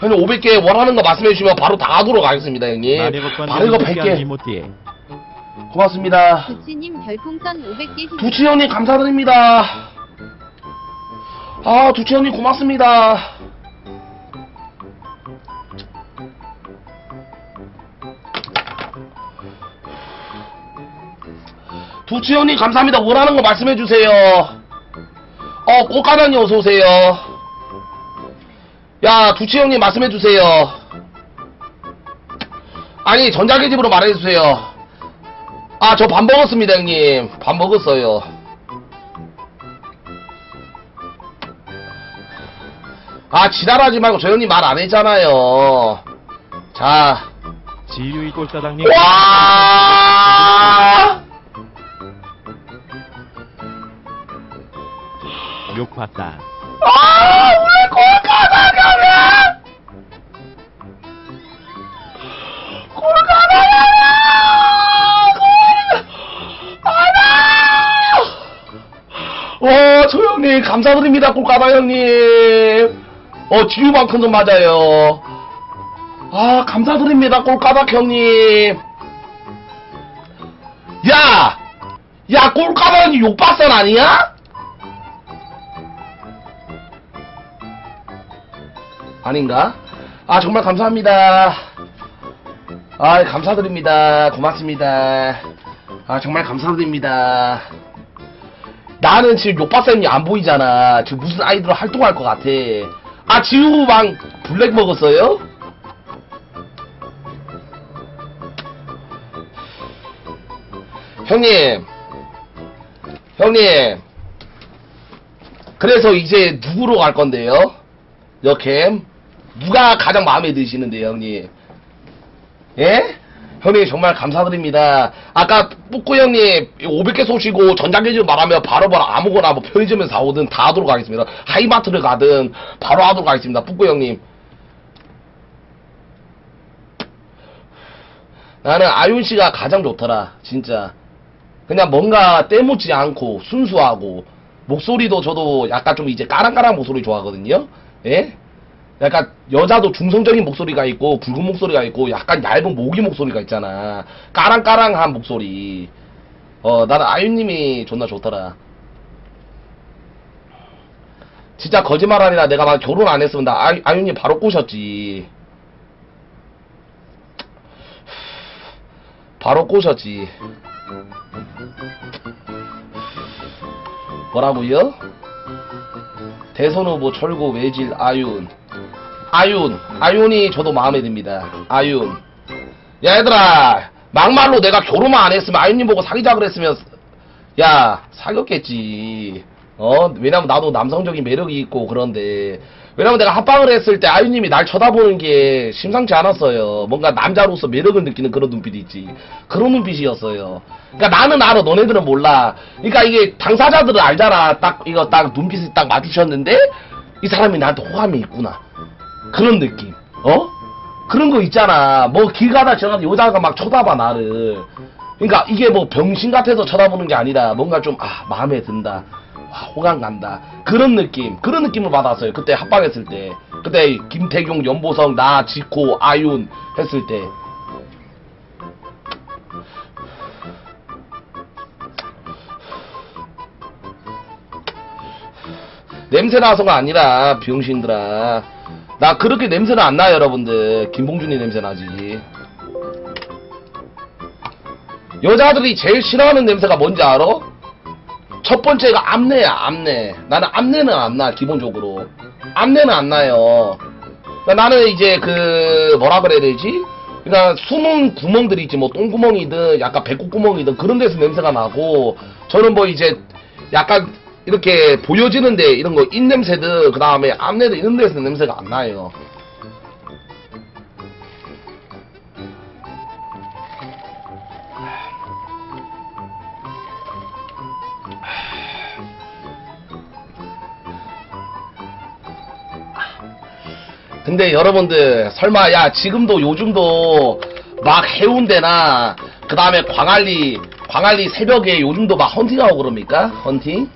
형님, 500개 원하는 거 말씀해주시면 바로 다 하도록 하겠습니다, 형님. 바로 이거 100개 100개. 이모띠 고맙습니다. 두치님 별풍선 500개 두치 형님 감사드립니다. 아 두치 형님 고맙습니다. 두치 형님 감사합니다. 원하는 거 말씀해 주세요. 어 꽃가랑이 어서 오세요. 야 두치 형님 말씀해 주세요. 아니 전자계집으로 말해 주세요. 아, 저 밥 먹었습니다, 형님. 밥 먹었어요. 아, 지랄하지 말고 저 형님 말 안 했잖아요. 자. 지유이 꼴사당님 와! 욕 봤다 아, 우리 골가 나가면! 골가 나가면! 어, 저 형님, 감사드립니다, 골가나 형님. 어, 지유만큼 좀 맞아요. 아, 감사드립니다, 꼴까박 형님. 야! 야, 꼴까박이 욕박선 아니야? 아닌가? 아, 정말 감사합니다. 아, 감사드립니다. 고맙습니다. 아, 정말 감사드립니다. 나는 지금 욕박선이 안 보이잖아. 지금 무슨 아이디로 활동할 것 같아. 아, 지우방 블랙 먹었어요? 형님, 형님. 그래서 이제 누구로 갈 건데요? 여캠 누가 가장 마음에 드시는데요, 형님? 예? 형님 정말 감사드립니다. 아까 뿌꾸 형님 500개 쏘시고 전자기지 말하면 바로 바로 아무거나 뭐 편의점에서 사오든 다 하도록 하겠습니다. 하이마트를 가든 바로 하도록 하겠습니다. 뿌꾸 형님. 나는 아윤 씨가 가장 좋더라, 진짜. 그냥 뭔가 때묻지 않고 순수하고 목소리도 저도 약간 좀 이제 까랑까랑 목소리 좋아하거든요. 예? 약간 여자도 중성적인 목소리가 있고 굵은 목소리가 있고 약간 얇은 모기 목소리가 있잖아. 까랑까랑한 목소리. 어, 나는 아윤님이 존나 좋더라. 진짜 거짓말 아니라 내가 막 결혼 안 했으면 나 아, 아윤님 바로 꼬셨지. 바로 꼬셨지. 뭐라고요? 대선 후보 철구 외질 아윤 아윤. 아윤이 저도 마음에 듭니다. 아윤. 야 얘들아. 막말로 내가 결혼만 안 했으면 아윤님 보고 사귀자 그랬으면 야 사귀었겠지. 어? 왜냐면 나도 남성적인 매력이 있고 그런데. 왜냐면 내가 합방을 했을 때 아윤님이 날 쳐다보는 게 심상치 않았어요. 뭔가 남자로서 매력을 느끼는 그런 눈빛이 있지. 그런 눈빛이었어요. 그러니까 나는 알아. 너네들은 몰라. 그러니까 이게 당사자들은 알잖아. 딱 이거 딱 눈빛이 딱 마주쳤는데 이 사람이 나한테 호감이 있구나 그런 느낌. 어? 그런 거 있잖아. 뭐 길 가다 지나가다 여자가 막 쳐다봐 나를. 그러니까 이게 뭐 병신 같아서 쳐다보는 게 아니라 뭔가 좀 아 마음에 든다. 와, 호감 간다. 그런 느낌. 그런 느낌을 받았어요. 그때 합방했을 때. 그때 김태경 연보성 나 지코 아윤 했을 때. 냄새 나서가 아니라 병신들아 나 그렇게 냄새는 안 나요 여러분들. 김봉준이 냄새 나지. 여자들이 제일 싫어하는 냄새가 뭔지 알아? 첫 번째가 암내야 암내. 나는 암내는 안 나 기본적으로. 암내는 안 나요. 그러니까 나는 이제 그 뭐라 그래야 되지? 그러니까 숨은 구멍들이 있지. 뭐 똥구멍이든 약간 배꼽구멍이든 그런 데서 냄새가 나고 저는 뭐 이제 약간 이렇게 보여지는데 이런 거 입냄새들 그 다음에 암내들 이런 데서 냄새가 안 나요 근데 여러분들 설마 야 지금도 요즘도 막 해운대나 그 다음에 광안리 광안리 새벽에 요즘도 막 헌팅하고 그럽니까? 헌팅?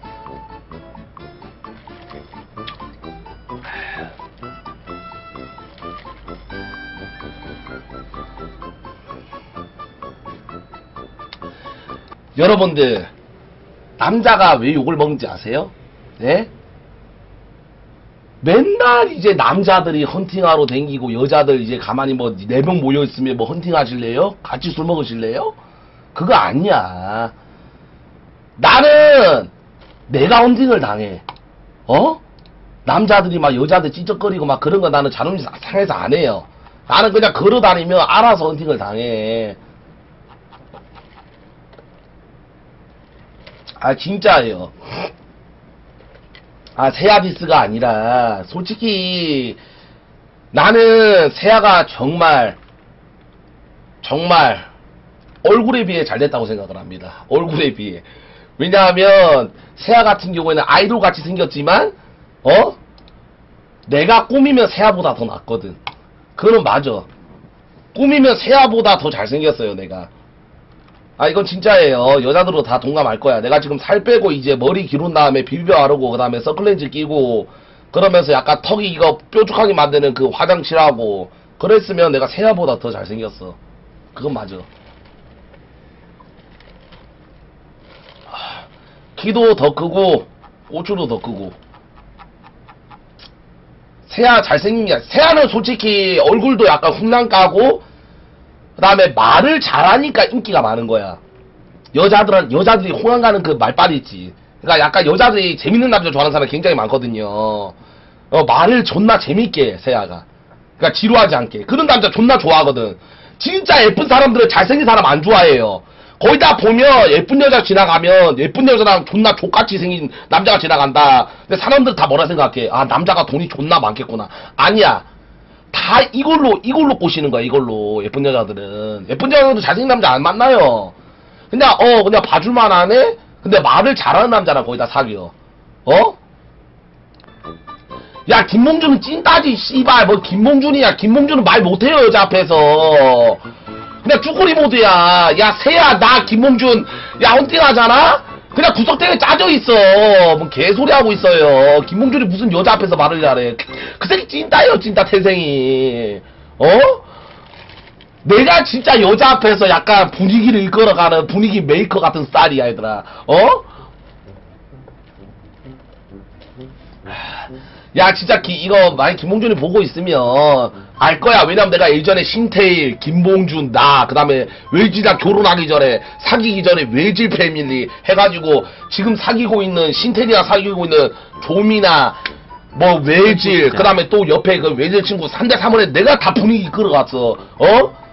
여러분들 남자가 왜 욕을 먹는지 아세요? 네? 맨날 이제 남자들이 헌팅하러 댕기고 여자들 이제 가만히 뭐 네 명 모여 있으면 뭐 헌팅 하실래요? 같이 술 먹으실래요? 그거 아니야. 나는 내가 헌팅을 당해. 어? 남자들이 막 여자들 찌적거리고 막 그런 거 나는 자존심 상해서 안 해요. 나는 그냥 걸어 다니면 알아서 헌팅을 당해. 아 진짜예요. 아 세아디스가 아니라 솔직히 나는 세아가 정말 정말 얼굴에 비해 잘 됐다고 생각을 합니다. 얼굴에 비해. 왜냐하면 세아 같은 경우에는 아이돌 같이 생겼지만 어 내가 꾸미면 세아보다 더 낫거든. 그거는 맞아. 꾸미면 세아보다 더 잘생겼어요 내가. 아 이건 진짜예요 여자들도 다 동감할 거야 내가 지금 살 빼고 이제 머리 기른 다음에 비벼 바르고 그 다음에 선클렌즈 끼고 그러면서 약간 턱이 이거 뾰족하게 만드는 그 화장 칠하고 그랬으면 내가 세아보다 더 잘생겼어. 그건 맞아. 아, 키도 더 크고, 꼬추도 더 크고. 세아 잘생긴 게, 세아는 솔직히 얼굴도 약간 훈남 까고, 그 다음에 말을 잘하니까 인기가 많은 거야. 여자들은, 여자들이 호감 가는 그 말빨 있지. 그러니까 약간 여자들이 재밌는 남자 좋아하는 사람 굉장히 많거든요. 어, 말을 존나 재밌게 해, 세아가. 그러니까 지루하지 않게. 그런 남자 존나 좋아하거든. 진짜 예쁜 사람들은 잘생긴 사람 안 좋아해요. 거의 다 보면 예쁜 여자 지나가면 예쁜 여자랑 존나 족같이 생긴 남자가 지나간다. 근데 사람들 다 뭐라 생각해? 아, 남자가 돈이 존나 많겠구나. 아니야. 다 이걸로, 이걸로 꼬시는 거야, 이걸로. 예쁜 여자들은. 예쁜 여자들은 잘생긴 남자 안 만나요. 그냥, 어, 그냥 봐줄만 하네? 근데 말을 잘하는 남자랑 거의 다 사귀어. 어? 야, 김몽준은 찐따지, 씨발. 뭐, 김몽준이야. 김몽준은 말 못해요, 여자 앞에서. 그냥 쭈꾸리 모드야. 야, 새야, 나, 김몽준. 야, 헌팅하잖아? 그냥 구석탱이 짜져 있어. 뭐, 개소리 하고 있어요. 김몽준이 무슨 여자 앞에서 말을 잘해. 그, 그 새끼 찐따예요, 찐따 태생이. 어? 내가 진짜 여자 앞에서 약간 분위기를 이끌어가는 분위기 메이커 같은 스타일이야, 얘들아. 어? 야 진짜 기- 이거 만약 김봉준이 보고 있으면 알 거야. 왜냐면 내가 예전에 신태일 김봉준 나 그 다음에 외지랑 결혼하기 전에 사귀기 전에 외질 패밀리 해가지고 지금 사귀고 있는 신태일이랑 사귀고 있는 조미나 뭐 외질 그 다음에 또 옆에 그 외질 친구 3대 3을 내가 다 분위기 끌어갔어. 어?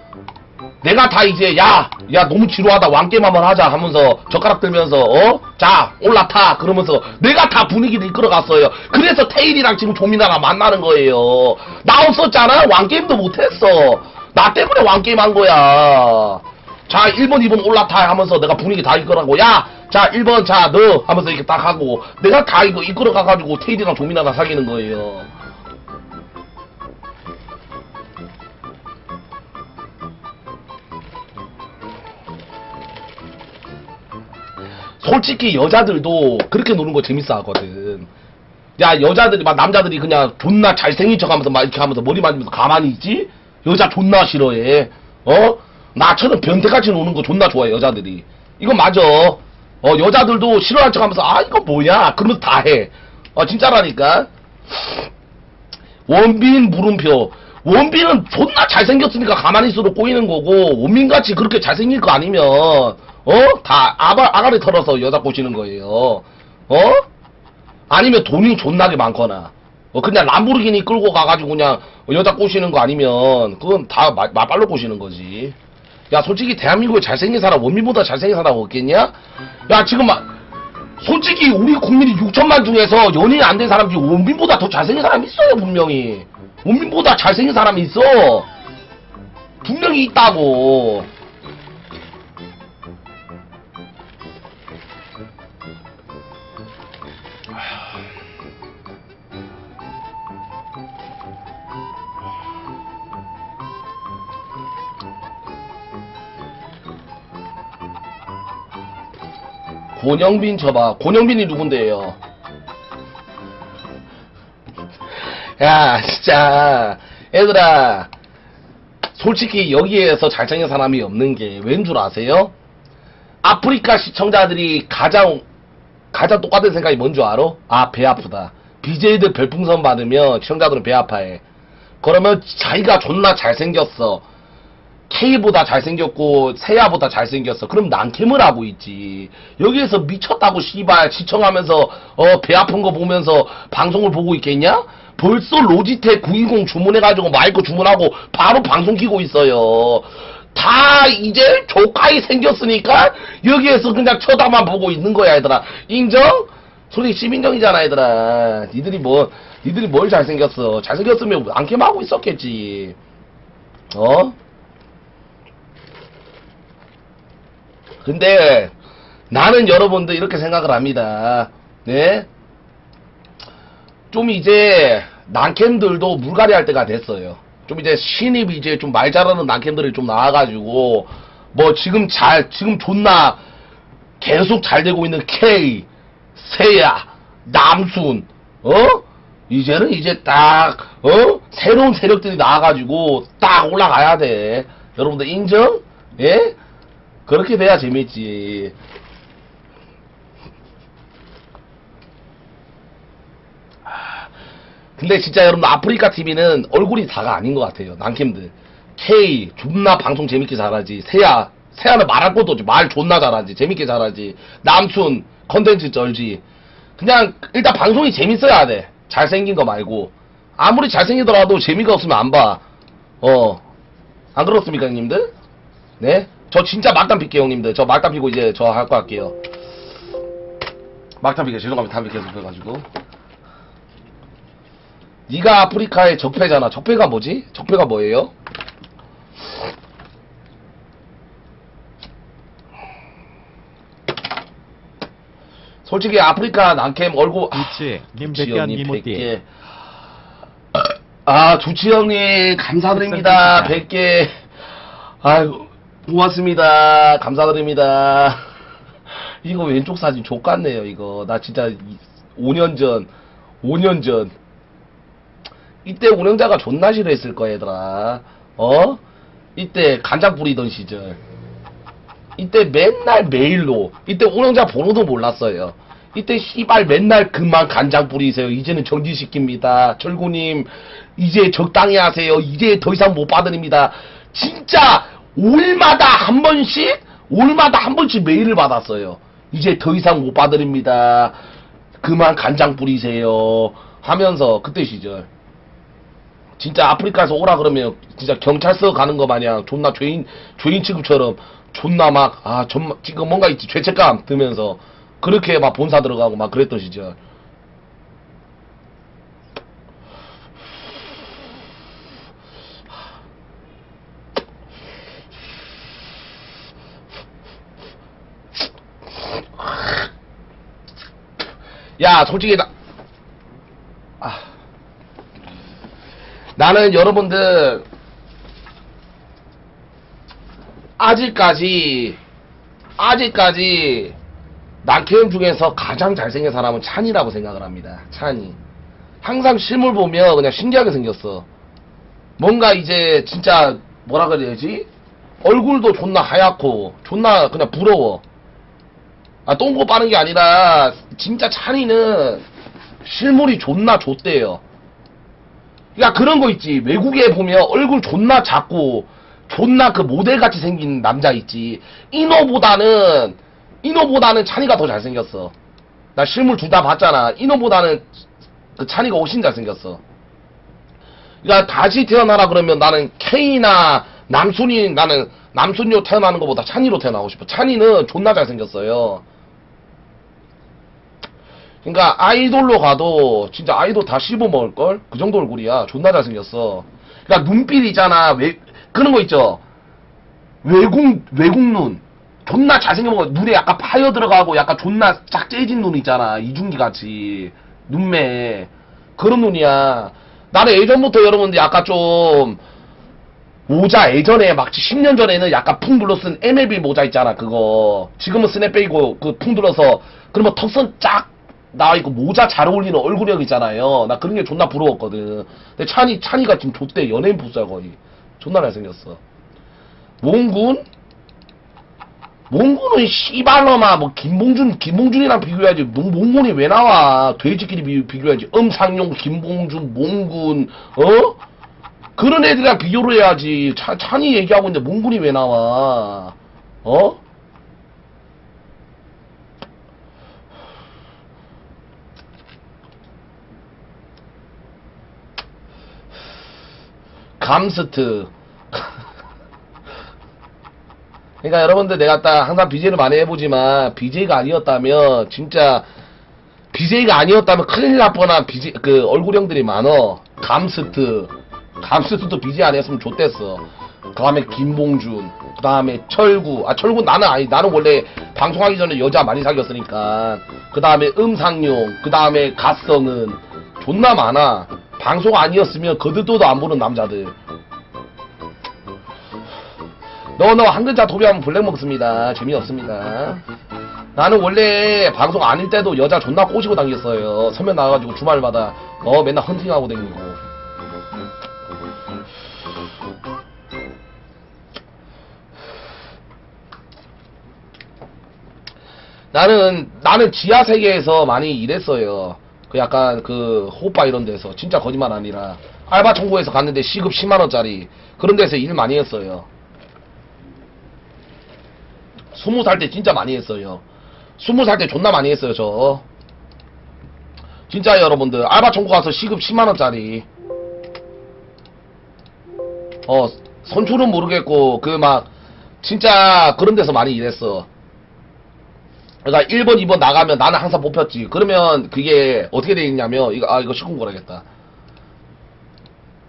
내가 다 이제 야, 야 너무 지루하다 왕게임 한번 하자 하면서 젓가락 들면서 어? 자 올라타 그러면서 내가 다 분위기를 이끌어갔어요. 그래서 테일이랑 지금 조민아랑 만나는 거예요. 나 없었잖아 왕게임도 못했어. 나 때문에 왕게임 한 거야. 자 1번 2번 올라타 하면서 내가 분위기 다 이끌어가고 야 자 1번 자 너 하면서 이렇게 딱 하고 내가 다 이거 이끌어가가지고 테일이랑 조민아랑 사귀는 거예요. 솔직히 여자들도 그렇게 노는 거 재밌어 하거든. 야, 여자들이, 막 남자들이 그냥 존나 잘생긴 척 하면서 막 이렇게 하면서 머리 만지면서 가만히 있지? 여자 존나 싫어해. 어? 나처럼 변태같이 노는 거 존나 좋아해, 여자들이. 이거 맞아. 어, 여자들도 싫어하는 척 하면서, 아, 이거 뭐야? 그러면서 다 해. 어, 진짜라니까. 원빈 물음표. 원빈은 존나 잘생겼으니까 가만히 있어도 꼬이는 거고, 원빈같이 그렇게 잘생길 거 아니면, 어? 다 아가, 아가리 털어서 여자 꼬시는 거예요. 어? 아니면 돈이 존나게 많거나, 어, 그냥 람보르기니 끌고 가가지고 그냥 여자 꼬시는 거 아니면, 그건 다 마, 마빨로 꼬시는 거지. 야, 솔직히 대한민국에 잘생긴 사람, 원빈보다 잘생긴 사람 없겠냐? 야, 지금 막, 솔직히 우리 국민이 6천만 중에서 연예인 안 된 사람 중에 원빈보다 더 잘생긴 사람이 있어요 분명히 원빈보다 잘생긴 사람이 있어 분명히 있다고 권영빈 쳐봐. 권영빈이 누군데요? 야 진짜. 얘들아. 솔직히 여기에서 잘생긴 사람이 없는 게 왠 줄 아세요? 아프리카 시청자들이 가장 가장 똑같은 생각이 뭔 줄 알아? 아 배 아프다. BJ들 별풍선 받으면 시청자들은 배 아파해. 그러면 자기가 존나 잘생겼어 K보다 잘생겼고 세야보다 잘생겼어. 그럼 난 캠을 하고 있지. 여기에서 미쳤다고 씨발 시청하면서 어 배 아픈 거 보면서 방송을 보고 있겠냐? 벌써 로지텍 910 주문해가지고 마이크 주문하고 바로 방송 키고 있어요. 다 이제 조카이 생겼으니까 여기에서 그냥 쳐다만 보고 있는 거야 얘들아. 인정? 솔직히 시민정이잖아 얘들아. 니들이 뭐 니들이 뭘 잘생겼어. 잘생겼으면 안캠하고 있었겠지. 어? 근데 나는 여러분들 이렇게 생각을 합니다. 네? 좀 이제 난캠들도 물갈이 할 때가 됐어요. 좀 이제 신입 이제 좀 말 잘하는 난캠들이 좀 나와가지고 뭐 지금 잘 지금 존나 계속 잘 되고 있는 K, 세야, 남순, 어? 이제는 이제 딱, 어? 새로운 세력들이 나와가지고 딱 올라가야 돼. 여러분들 인정? 예? 그렇게 돼야 재밌지. 아, 근데 진짜 여러분 아프리카 TV는 얼굴이 다가 아닌 것 같아요. 남캠들. K 존나 방송 재밌게 잘하지. 세야 세야는 말할 것도 없지. 말 존나 잘하지. 재밌게 잘하지. 남순 컨텐츠 쩔지. 그냥 일단 방송이 재밌어야 돼. 잘생긴 거 말고. 아무리 잘생기더라도 재미가 없으면 안 봐. 어. 안 그렇습니까, 형님들? 네? 저 진짜 막담 필게요, 형님들. 저 막담 피고 이제 저 할 거 할게요. 막담 피게 죄송합니다. 담배 계속 펴가지고. 네가 아프리카의 적폐잖아. 적폐가 뭐지? 적폐가 뭐예요? 솔직히 아프리카 남캠 얼굴 아, 이치 님 두치 백견 형님 이모띠 100개. 아, 두치 형님, 감사드립니다. 100개. 아유, 고 맙습니다. 감사드립니다. 이거 왼쪽 사진 족같네요, 이거. 나 진짜 5년 전, 5년 전. 이때 운영자가 존나 싫어했을 거야, 얘들아. 어? 이때 간장 뿌리던 시절. 이때 맨날 메일로 이때 운영자 번호도 몰랐어요. 이때 씨발 맨날 그만 간장 뿌리세요. 이제는 정지시킵니다. 철구님 이제 적당히 하세요. 이제 더 이상 못 받으립니다. 진짜 5일마다 한 번씩 5일마다 한 번씩 메일을 받았어요. 이제 더 이상 못 받으립니다. 그만 간장 뿌리세요. 하면서 그때 시절 진짜 아프리카에서 오라 그러면 진짜 경찰서 가는 거 마냥 존나 죄인 죄인 취급처럼 존나 막아좀 지금 뭔가 있지 죄책감 들면서 그렇게 막 본사 들어가고 막 그랬던 시절 야 솔직히 나 아. 나는 여러분들 아직까지 아직까지 남캠 중에서 가장 잘생긴 사람은 찬이라고 생각을 합니다. 찬이. 항상 실물 보면 그냥 신기하게 생겼어. 뭔가 이제 진짜 뭐라 그래야지? 얼굴도 존나 하얗고 존나 그냥 부러워. 아 똥꼬 빠는 게 아니라 진짜 찬이는 실물이 존나 좋대요. 그러니까 그런 거 있지. 외국에 보면 얼굴 존나 작고 존나 그 모델같이 생긴 남자 있지. 이노보다는 이노보다는 찬이가 더 잘생겼어. 나 실물 둘 다 봤잖아. 이노보다는 그 찬이가 훨씬 잘생겼어. 그러니까 다시 태어나라 그러면 나는 K나 남순이 나는 남순이로 태어나는 것보다 찬이로 태어나고 싶어. 찬이는 존나 잘생겼어요. 그러니까 아이돌로 가도 진짜 아이돌 다 씹어 먹을 걸? 그 정도 얼굴이야. 존나 잘생겼어. 그러니까 눈빛 있잖아. 외 그런 거 있죠. 외국 외국 눈. 존나 잘생겨 먹어. 눈에 약간 파여 들어가고 약간 존나 쫙 째진 눈 있잖아. 이중기 같이 눈매 그런 눈이야. 나는 예전부터 여러분들 약간 좀 모자 예전에 막 10년 전에는 약간 풍 둘러 쓴 MLB 모자 있잖아 그거 지금은 스냅백이고 그 풍 둘러서 그러면 턱선 쫙 나와있고 모자 잘 어울리는 얼굴형 있잖아요. 나 그런 게 존나 부러웠거든. 근데 찬이 찬이가 지금 좆대. 연예인 부스야 거의. 존나 잘생겼어. 몽군? 몽군은 씨발놈아. 뭐 김봉준 김봉준이랑 비교해야지. 몽, 몽군이 왜 나와? 돼지끼리 비, 비교해야지. 음상용 김봉준 몽군 어? 그런 애들이랑 비교를 해야지. 찬, 찬이 얘기하고 있는데 몽군이 왜 나와? 어 감스트. 그러니까 여러분들 내가 딱 항상 BJ를 많이 해보지만 BJ가 아니었다면 진짜 BJ가 아니었다면 큰일 날 뻔한 BJ 그 얼굴형들이 많어. 감스트. 감스트도 BJ 안 했으면 좋댔어. 그 다음에 김봉준. 그 다음에 철구. 아 철구 나는 아니 나는 원래 방송하기 전에 여자 많이 사귀었으니까. 그 다음에 음상용. 그 다음에 갓성은. 존나 많아 방송 아니었으면 거들떠도 안 보는 남자들. 너너 no, 한 글자 도배하면 블랙 먹습니다. 재미없습니다. 나는 원래 방송 아닐 때도 여자 존나 꼬시고 당겼어요. 서면 나와가지고 주말마다 너 맨날 헌팅하고 다니고. 나는 나는 지하 세계에서 많이 일했어요. 그 약간 그 호빠 이런 데서 진짜 거짓말 아니라 알바 청구해서 갔는데 시급 10만 원짜리 그런 데서 일 많이 했어요. 스무 살때 진짜 많이 했어요. 스무 살때 존나 많이 했어요 저. 진짜 여러분들 알바 청구 가서 시급 10만 원짜리. 어 선출은 모르겠고 그 막 진짜 그런 데서 많이 일했어. 그러니까 1번, 2번 나가면 나는 항상 뽑혔지. 그러면 그게 어떻게 되겠냐면 이거 아 이거 시군 거라겠다.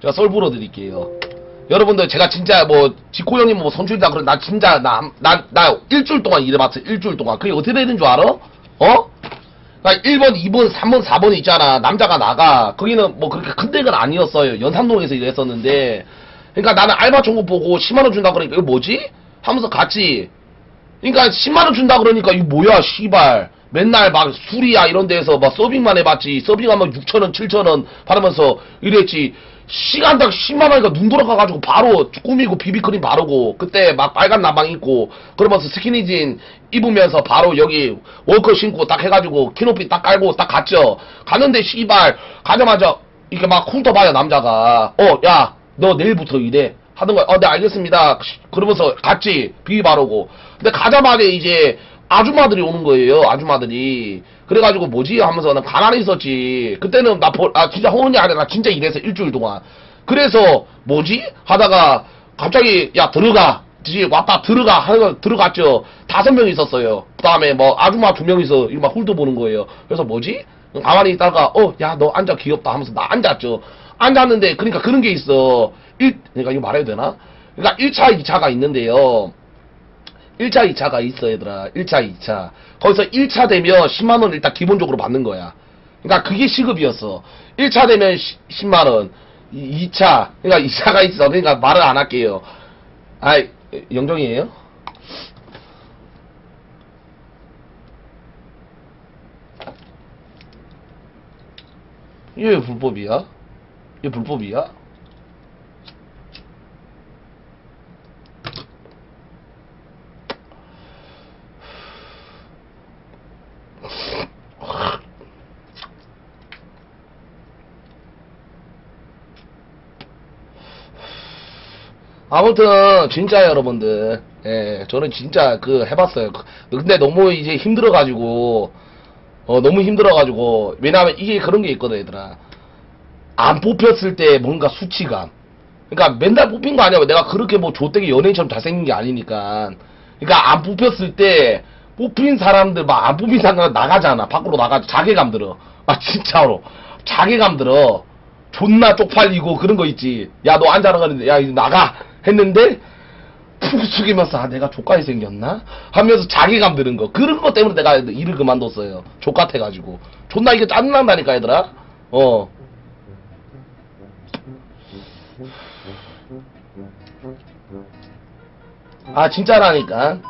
제가 썰 불어 드릴게요. 여러분들 제가 진짜 뭐 지코 형님 뭐 선출이다 그래 나 진짜 나 나 나 일주일 동안 일해봤어 일주일 동안 그게 어떻게 되는 줄 알아? 어? 그러니까 1번, 2번, 3번, 4번 있잖아 남자가 나가 거기는 뭐 그렇게 큰 데가 아니었어요 연산동에서 일했었는데 그러니까 나는 알바 종급 보고 10만 원 준다 그러니까 이거 뭐지? 하면서 갔지 그러니까 10만 원 준다 그러니까 이거 뭐야 씨발. 맨날 막 술이야 이런 데에서 막 서빙만 해봤지. 서빙하면 6천 원 7천 원 받으면서 이랬지. 시간당 10만 원이니까 눈 돌아가가지고 바로 꾸미고 비비크림 바르고 그때 막 빨간 나방 입고 그러면서 스키니진 입으면서 바로 여기 워커 신고 딱 해가지고 키높이 딱 깔고 딱 갔죠. 가는데 씨발 가자마자 이렇게 막 훑어봐요 남자가. 어 야 너 내일부터 일해 하던 거야. 어, 네, 알겠습니다. 그러면서 갔지. 비비 바르고. 근데 가자마자 이제 아줌마들이 오는 거예요. 아줌마들이. 그래가지고 뭐지? 하면서 난 가만히 있었지. 그때는 나, 볼- 아, 진짜 허언이 아니라 나 진짜 일해서 일주일 동안. 그래서 뭐지? 하다가 갑자기 야, 들어가. 지 왔다 들어가 하는 거 들어갔죠. 다섯 명 있었어요. 그 다음에 뭐 아줌마 두 명이서 이막 훑어 보는 거예요. 그래서 뭐지? 가만히 있다가 어 야 너 앉아 귀엽다 하면서 나 앉았죠. 앉았는데 그러니까 그런 게 있어. 일 그러니까 이거 말해도 되나? 그러니까 1차, 2차가 있는데요. 1차, 2차가 있어 얘들아. 1차, 2차. 거기서 1차 되면 10만 원 일단 기본적으로 받는 거야. 그러니까 그게 시급이었어. 1차 되면 10 만 원. 2차 그러니까 2차가 있어. 그러니까 말을 안 할게요. 아이 영정이에요? 이게 왜 불법이야? 이게 불법이야? 아무튼 진짜 여러분들. 예 저는 진짜 그 해봤어요. 근데 너무 이제 힘들어가지고 어 너무 힘들어가지고 왜냐면 이게 그런 게 있거든 얘들아. 안 뽑혔을 때 뭔가 수치감. 그러니까 맨날 뽑힌 거 아니야. 내가 그렇게 뭐 조대기 연예인처럼 잘생긴 게 아니니까. 그러니까 안 뽑혔을 때 뽑힌 사람들 막 안 뽑힌 사람들 나가잖아. 밖으로 나가 자괴감 들어. 아 진짜로. 자괴감 들어. 존나 쪽팔리고 그런 거 있지. 야, 너 앉아라 그랬는데, 야, 이제 나가! 했는데, 푹 숙이면서, 아, 내가 족같이 생겼나? 하면서 자괴감 드는 거. 그런 것 때문에 내가 일을 그만뒀어요. 족같아가지고. 존나 이게 짜증난다니까, 얘들아? 어. 아, 진짜라니까.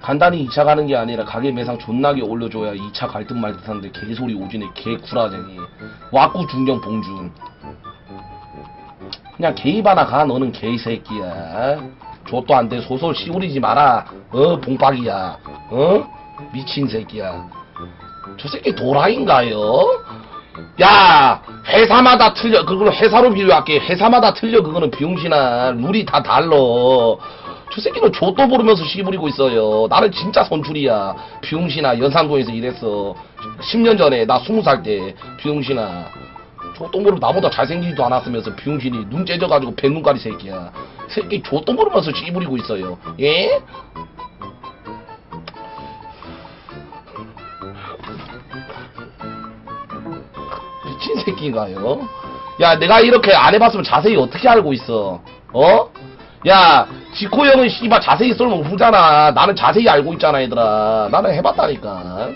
간단히 2차 가는 게 아니라 가게 매상 존나게 올려줘야 2차 갈듯말 듯한데 개소리 오지네 개구라쟁이 와꾸 중경 봉준 그냥 개입 하나 가 너는 개새끼야. 족도 안 돼. 소설 씨우리지 마라. 어 봉박이야. 어? 미친 새끼야. 저 새끼 도라인가요? 야 회사마다 틀려. 그걸 회사로 비교할게. 회사마다 틀려 그거는 비용신아. 룰이 다 달러 저 새끼는 족도 모르면서 씨부리고 있어요. 나는 진짜 선출이야. 비용신아 연산동에서 일했어. 10년 전에 나 20살 때. 비용신아 모르면 나보다 잘생기지도 않았으면서 비용신이 눈 째져가지고 뱃눈가리 새끼야 새끼 모르면서 씨부리고 있어요 예? 미친 새끼인가요? 야, 내가 이렇게 안 해봤으면 자세히 어떻게 알고 있어? 어? 야, 지코 형은 씨발 자세히 썰면 후잖아. 나는 자세히 알고 있잖아, 얘들아. 나는 해봤다니까.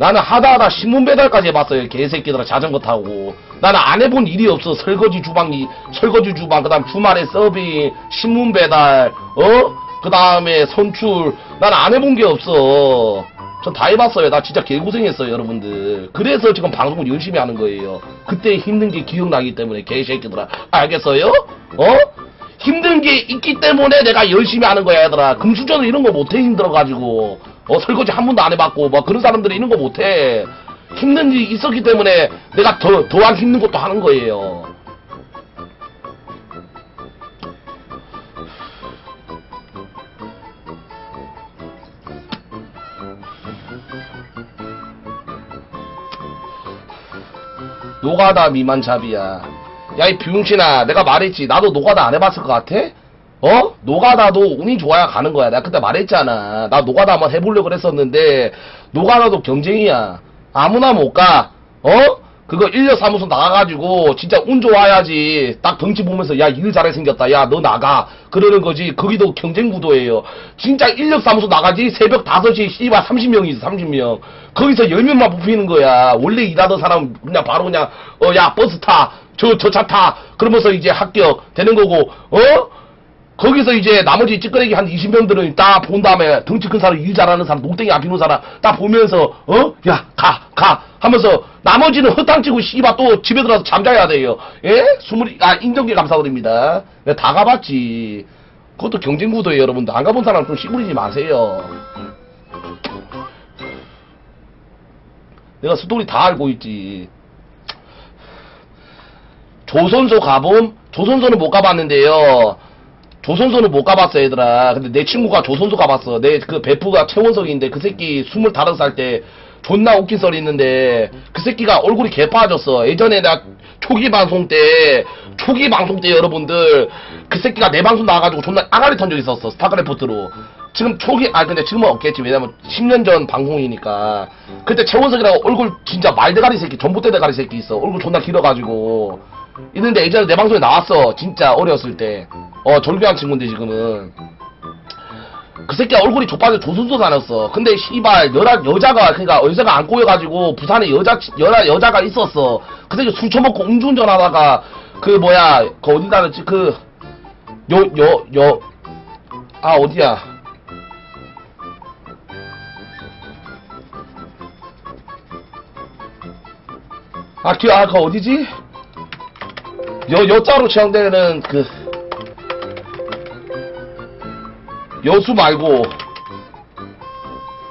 나는 하다 하다 신문 배달까지 해봤어요, 개새끼들아. 자전거 타고. 나는 안 해본 일이 없어. 설거지 주방이, 설거지 주방, 그 다음 주말에 서빙, 신문 배달, 어? 그 다음에 선출. 나는 안 해본 게 없어. 전 다 해봤어요. 나 진짜 개고생했어요, 여러분들. 그래서 지금 방송을 열심히 하는 거예요. 그때 힘든 게 기억나기 때문에, 개새끼들아. 알겠어요? 어? 힘든 게 있기 때문에 내가 열심히 하는 거야 얘들아 금수저는 이런 거 못해 힘들어가지고 어 설거지 한 번도 안 해봤고 뭐 그런 사람들이 이런 거 못해 힘든 일이 있었기 때문에 내가 더 더한 힘든 것도 하는 거예요 노가다 미만잡이야. 야, 이 비용신아, 내가 말했지. 나도 노가다 안 해봤을 것 같아? 어? 노가다도 운이 좋아야 가는 거야. 내가 그때 말했잖아. 나 노가다 한번 해보려고 그랬었는데, 노가다도 경쟁이야. 아무나 못 가. 어? 그거 인력 사무소 나가가지고, 진짜 운 좋아야지. 딱 덩치 보면서, 야, 일 잘해 생겼다. 야, 너 나가. 그러는 거지. 거기도 경쟁 구도예요. 진짜 인력 사무소 나가지. 새벽 5시에 씨발 30명이 있어, 30명. 거기서 10명만 뽑히는 거야. 원래 일하던 사람 그냥 바로 그냥, 어, 야, 버스 타. 저, 저 차 타. 그러면서 이제 합격 되는 거고, 어? 거기서 이제 나머지 찌끄레기 한 20명들은 딱 본 다음에 덩치 큰 사람, 일 잘하는 사람, 농땡이 안 피는 사람 딱 보면서, 어? 야, 가, 가. 하면서 나머지는 허탕치고 씨발 또 집에 들어가서 잠자야 돼요. 예? 스물이, 아, 인정계 감사드립니다. 다 가봤지. 그것도 경쟁 구도예요, 여러분들. 안 가본 사람 좀 씨부리지 마세요. 내가 스토리 다 알고 있지. 조선소 가봄? 조선소는 못 가봤는데요. 조선소는 못 가봤어, 얘들아. 근데 내 친구가 조선소 가봤어. 내 그 베프가 최원석인데 그 새끼 25살 때 존나 웃긴 썰이 있는데 그 새끼가 얼굴이 개빻았어. 예전에 나 초기 방송 때, 초기 방송 때 여러분들 그 새끼가 내 방송 나와가지고 존나 아가리 턴 적 있었어. 스타크래프트로. 지금 초기, 아 근데 지금은 없겠지. 왜냐면 10년 전 방송이니까. 그때 최원석이라고 얼굴 진짜 말대가리 새끼, 전봇대 대가리 새끼 있어. 얼굴 존나 길어가지고. 있는데 예전에 내 방송에 나왔어. 진짜 어렸을 때. 어, 절교한 친구인데 지금은. 그 새끼가 얼굴이 족빠져 조선소 다녔어. 근데 씨발 여자 여자가 그러니까 여자가 안 꼬여가지고 부산에 여자 여자 여자가 있었어. 그 새끼 술 처먹고 음주운전하다가 그 뭐야 그 어디다 랬지 그요요요아 어디야 아, 그, 아, 그 어디지? 여, 여자로 취향되는 그, 여수 말고,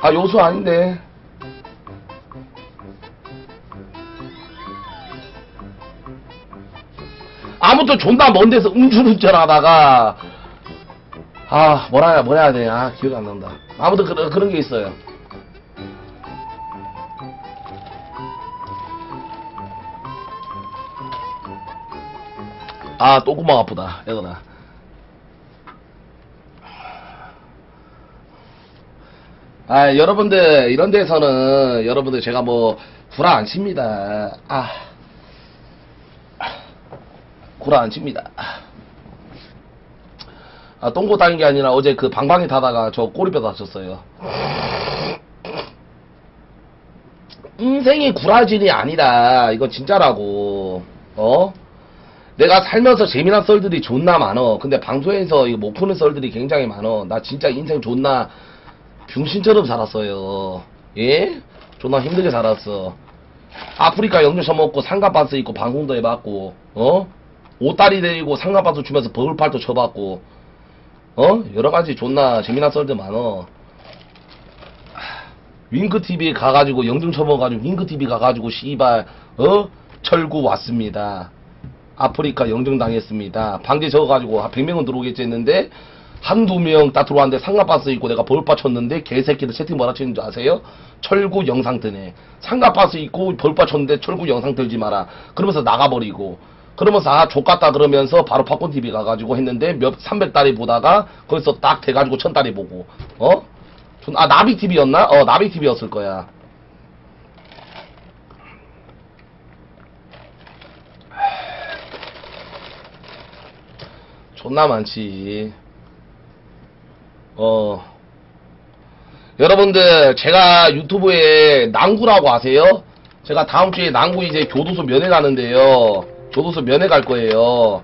아, 여수 아닌데. 아무튼 존나 먼 데서 음주운전 하다가, 아, 뭐라 뭐라 해야 돼. 아, 기억이 안 난다. 아무튼 그런, 그런 게 있어요. 아, 똥구멍 아프다. 얘들아. 아, 여러분들, 이런 데서는, 여러분들, 제가 뭐, 구라 안 칩니다. 아. 구라 안 칩니다. 아, 똥고 다닌 게 아니라 어제 그 방방이 타다가 저 꼬리뼈 다쳤어요. 인생이 구라질이 아니라, 이거 진짜라고. 어? 내가 살면서 재미난 썰들이 존나 많어. 근데 방송에서 이거 못 푸는 썰들이 굉장히 많어. 나 진짜 인생 존나 병신처럼 살았어요. 예? 존나 힘들게 살았어. 아프리카 영주 처먹고 상가반스 입고 방송도 해봤고, 어? 옷다리 데리고 상가반스 주면서 버글팔도 쳐봤고, 어? 여러가지 존나 재미난 썰들 많어. 윙크TV 가가지고 영중 쳐먹어가지고 윙크TV 가가지고 씨발 어? 철구 왔습니다. 아프리카 영정당했습니다. 방제 적어가지고 한 100명은 들어오겠지 했는데 한두 명 딱 들어왔는데 상가바스 있고 내가 벌 빠쳤는데 개새끼들 채팅 뭐라 치는 줄 아세요? 철구 영상 뜨네. 상가바스 있고 벌 빠쳤는데 철구 영상 들지 마라. 그러면서 나가버리고 그러면서 아 족같다 그러면서 바로 팝콘 TV 가가지고 했는데 몇 300달이 보다가 거기서 딱 돼가지고 1000달이 보고 어? 존- 아 나비 TV였나? 어 나비 TV였을 거야. 존나 많지. 어. 여러분들, 제가 유튜브에 낭구라고 아세요? 제가 다음 주에 낭구 이제 교도소 면회 가는데요. 교도소 면회 갈 거예요.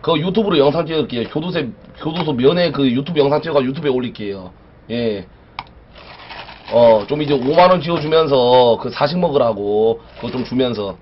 그거 유튜브로 영상 찍을게요. 교도소, 교도소 면회 그 유튜브 영상 찍어가 유튜브에 올릴게요. 예. 어, 좀 이제 5만원 지어주면서 그 사식 먹으라고 그거 좀 주면서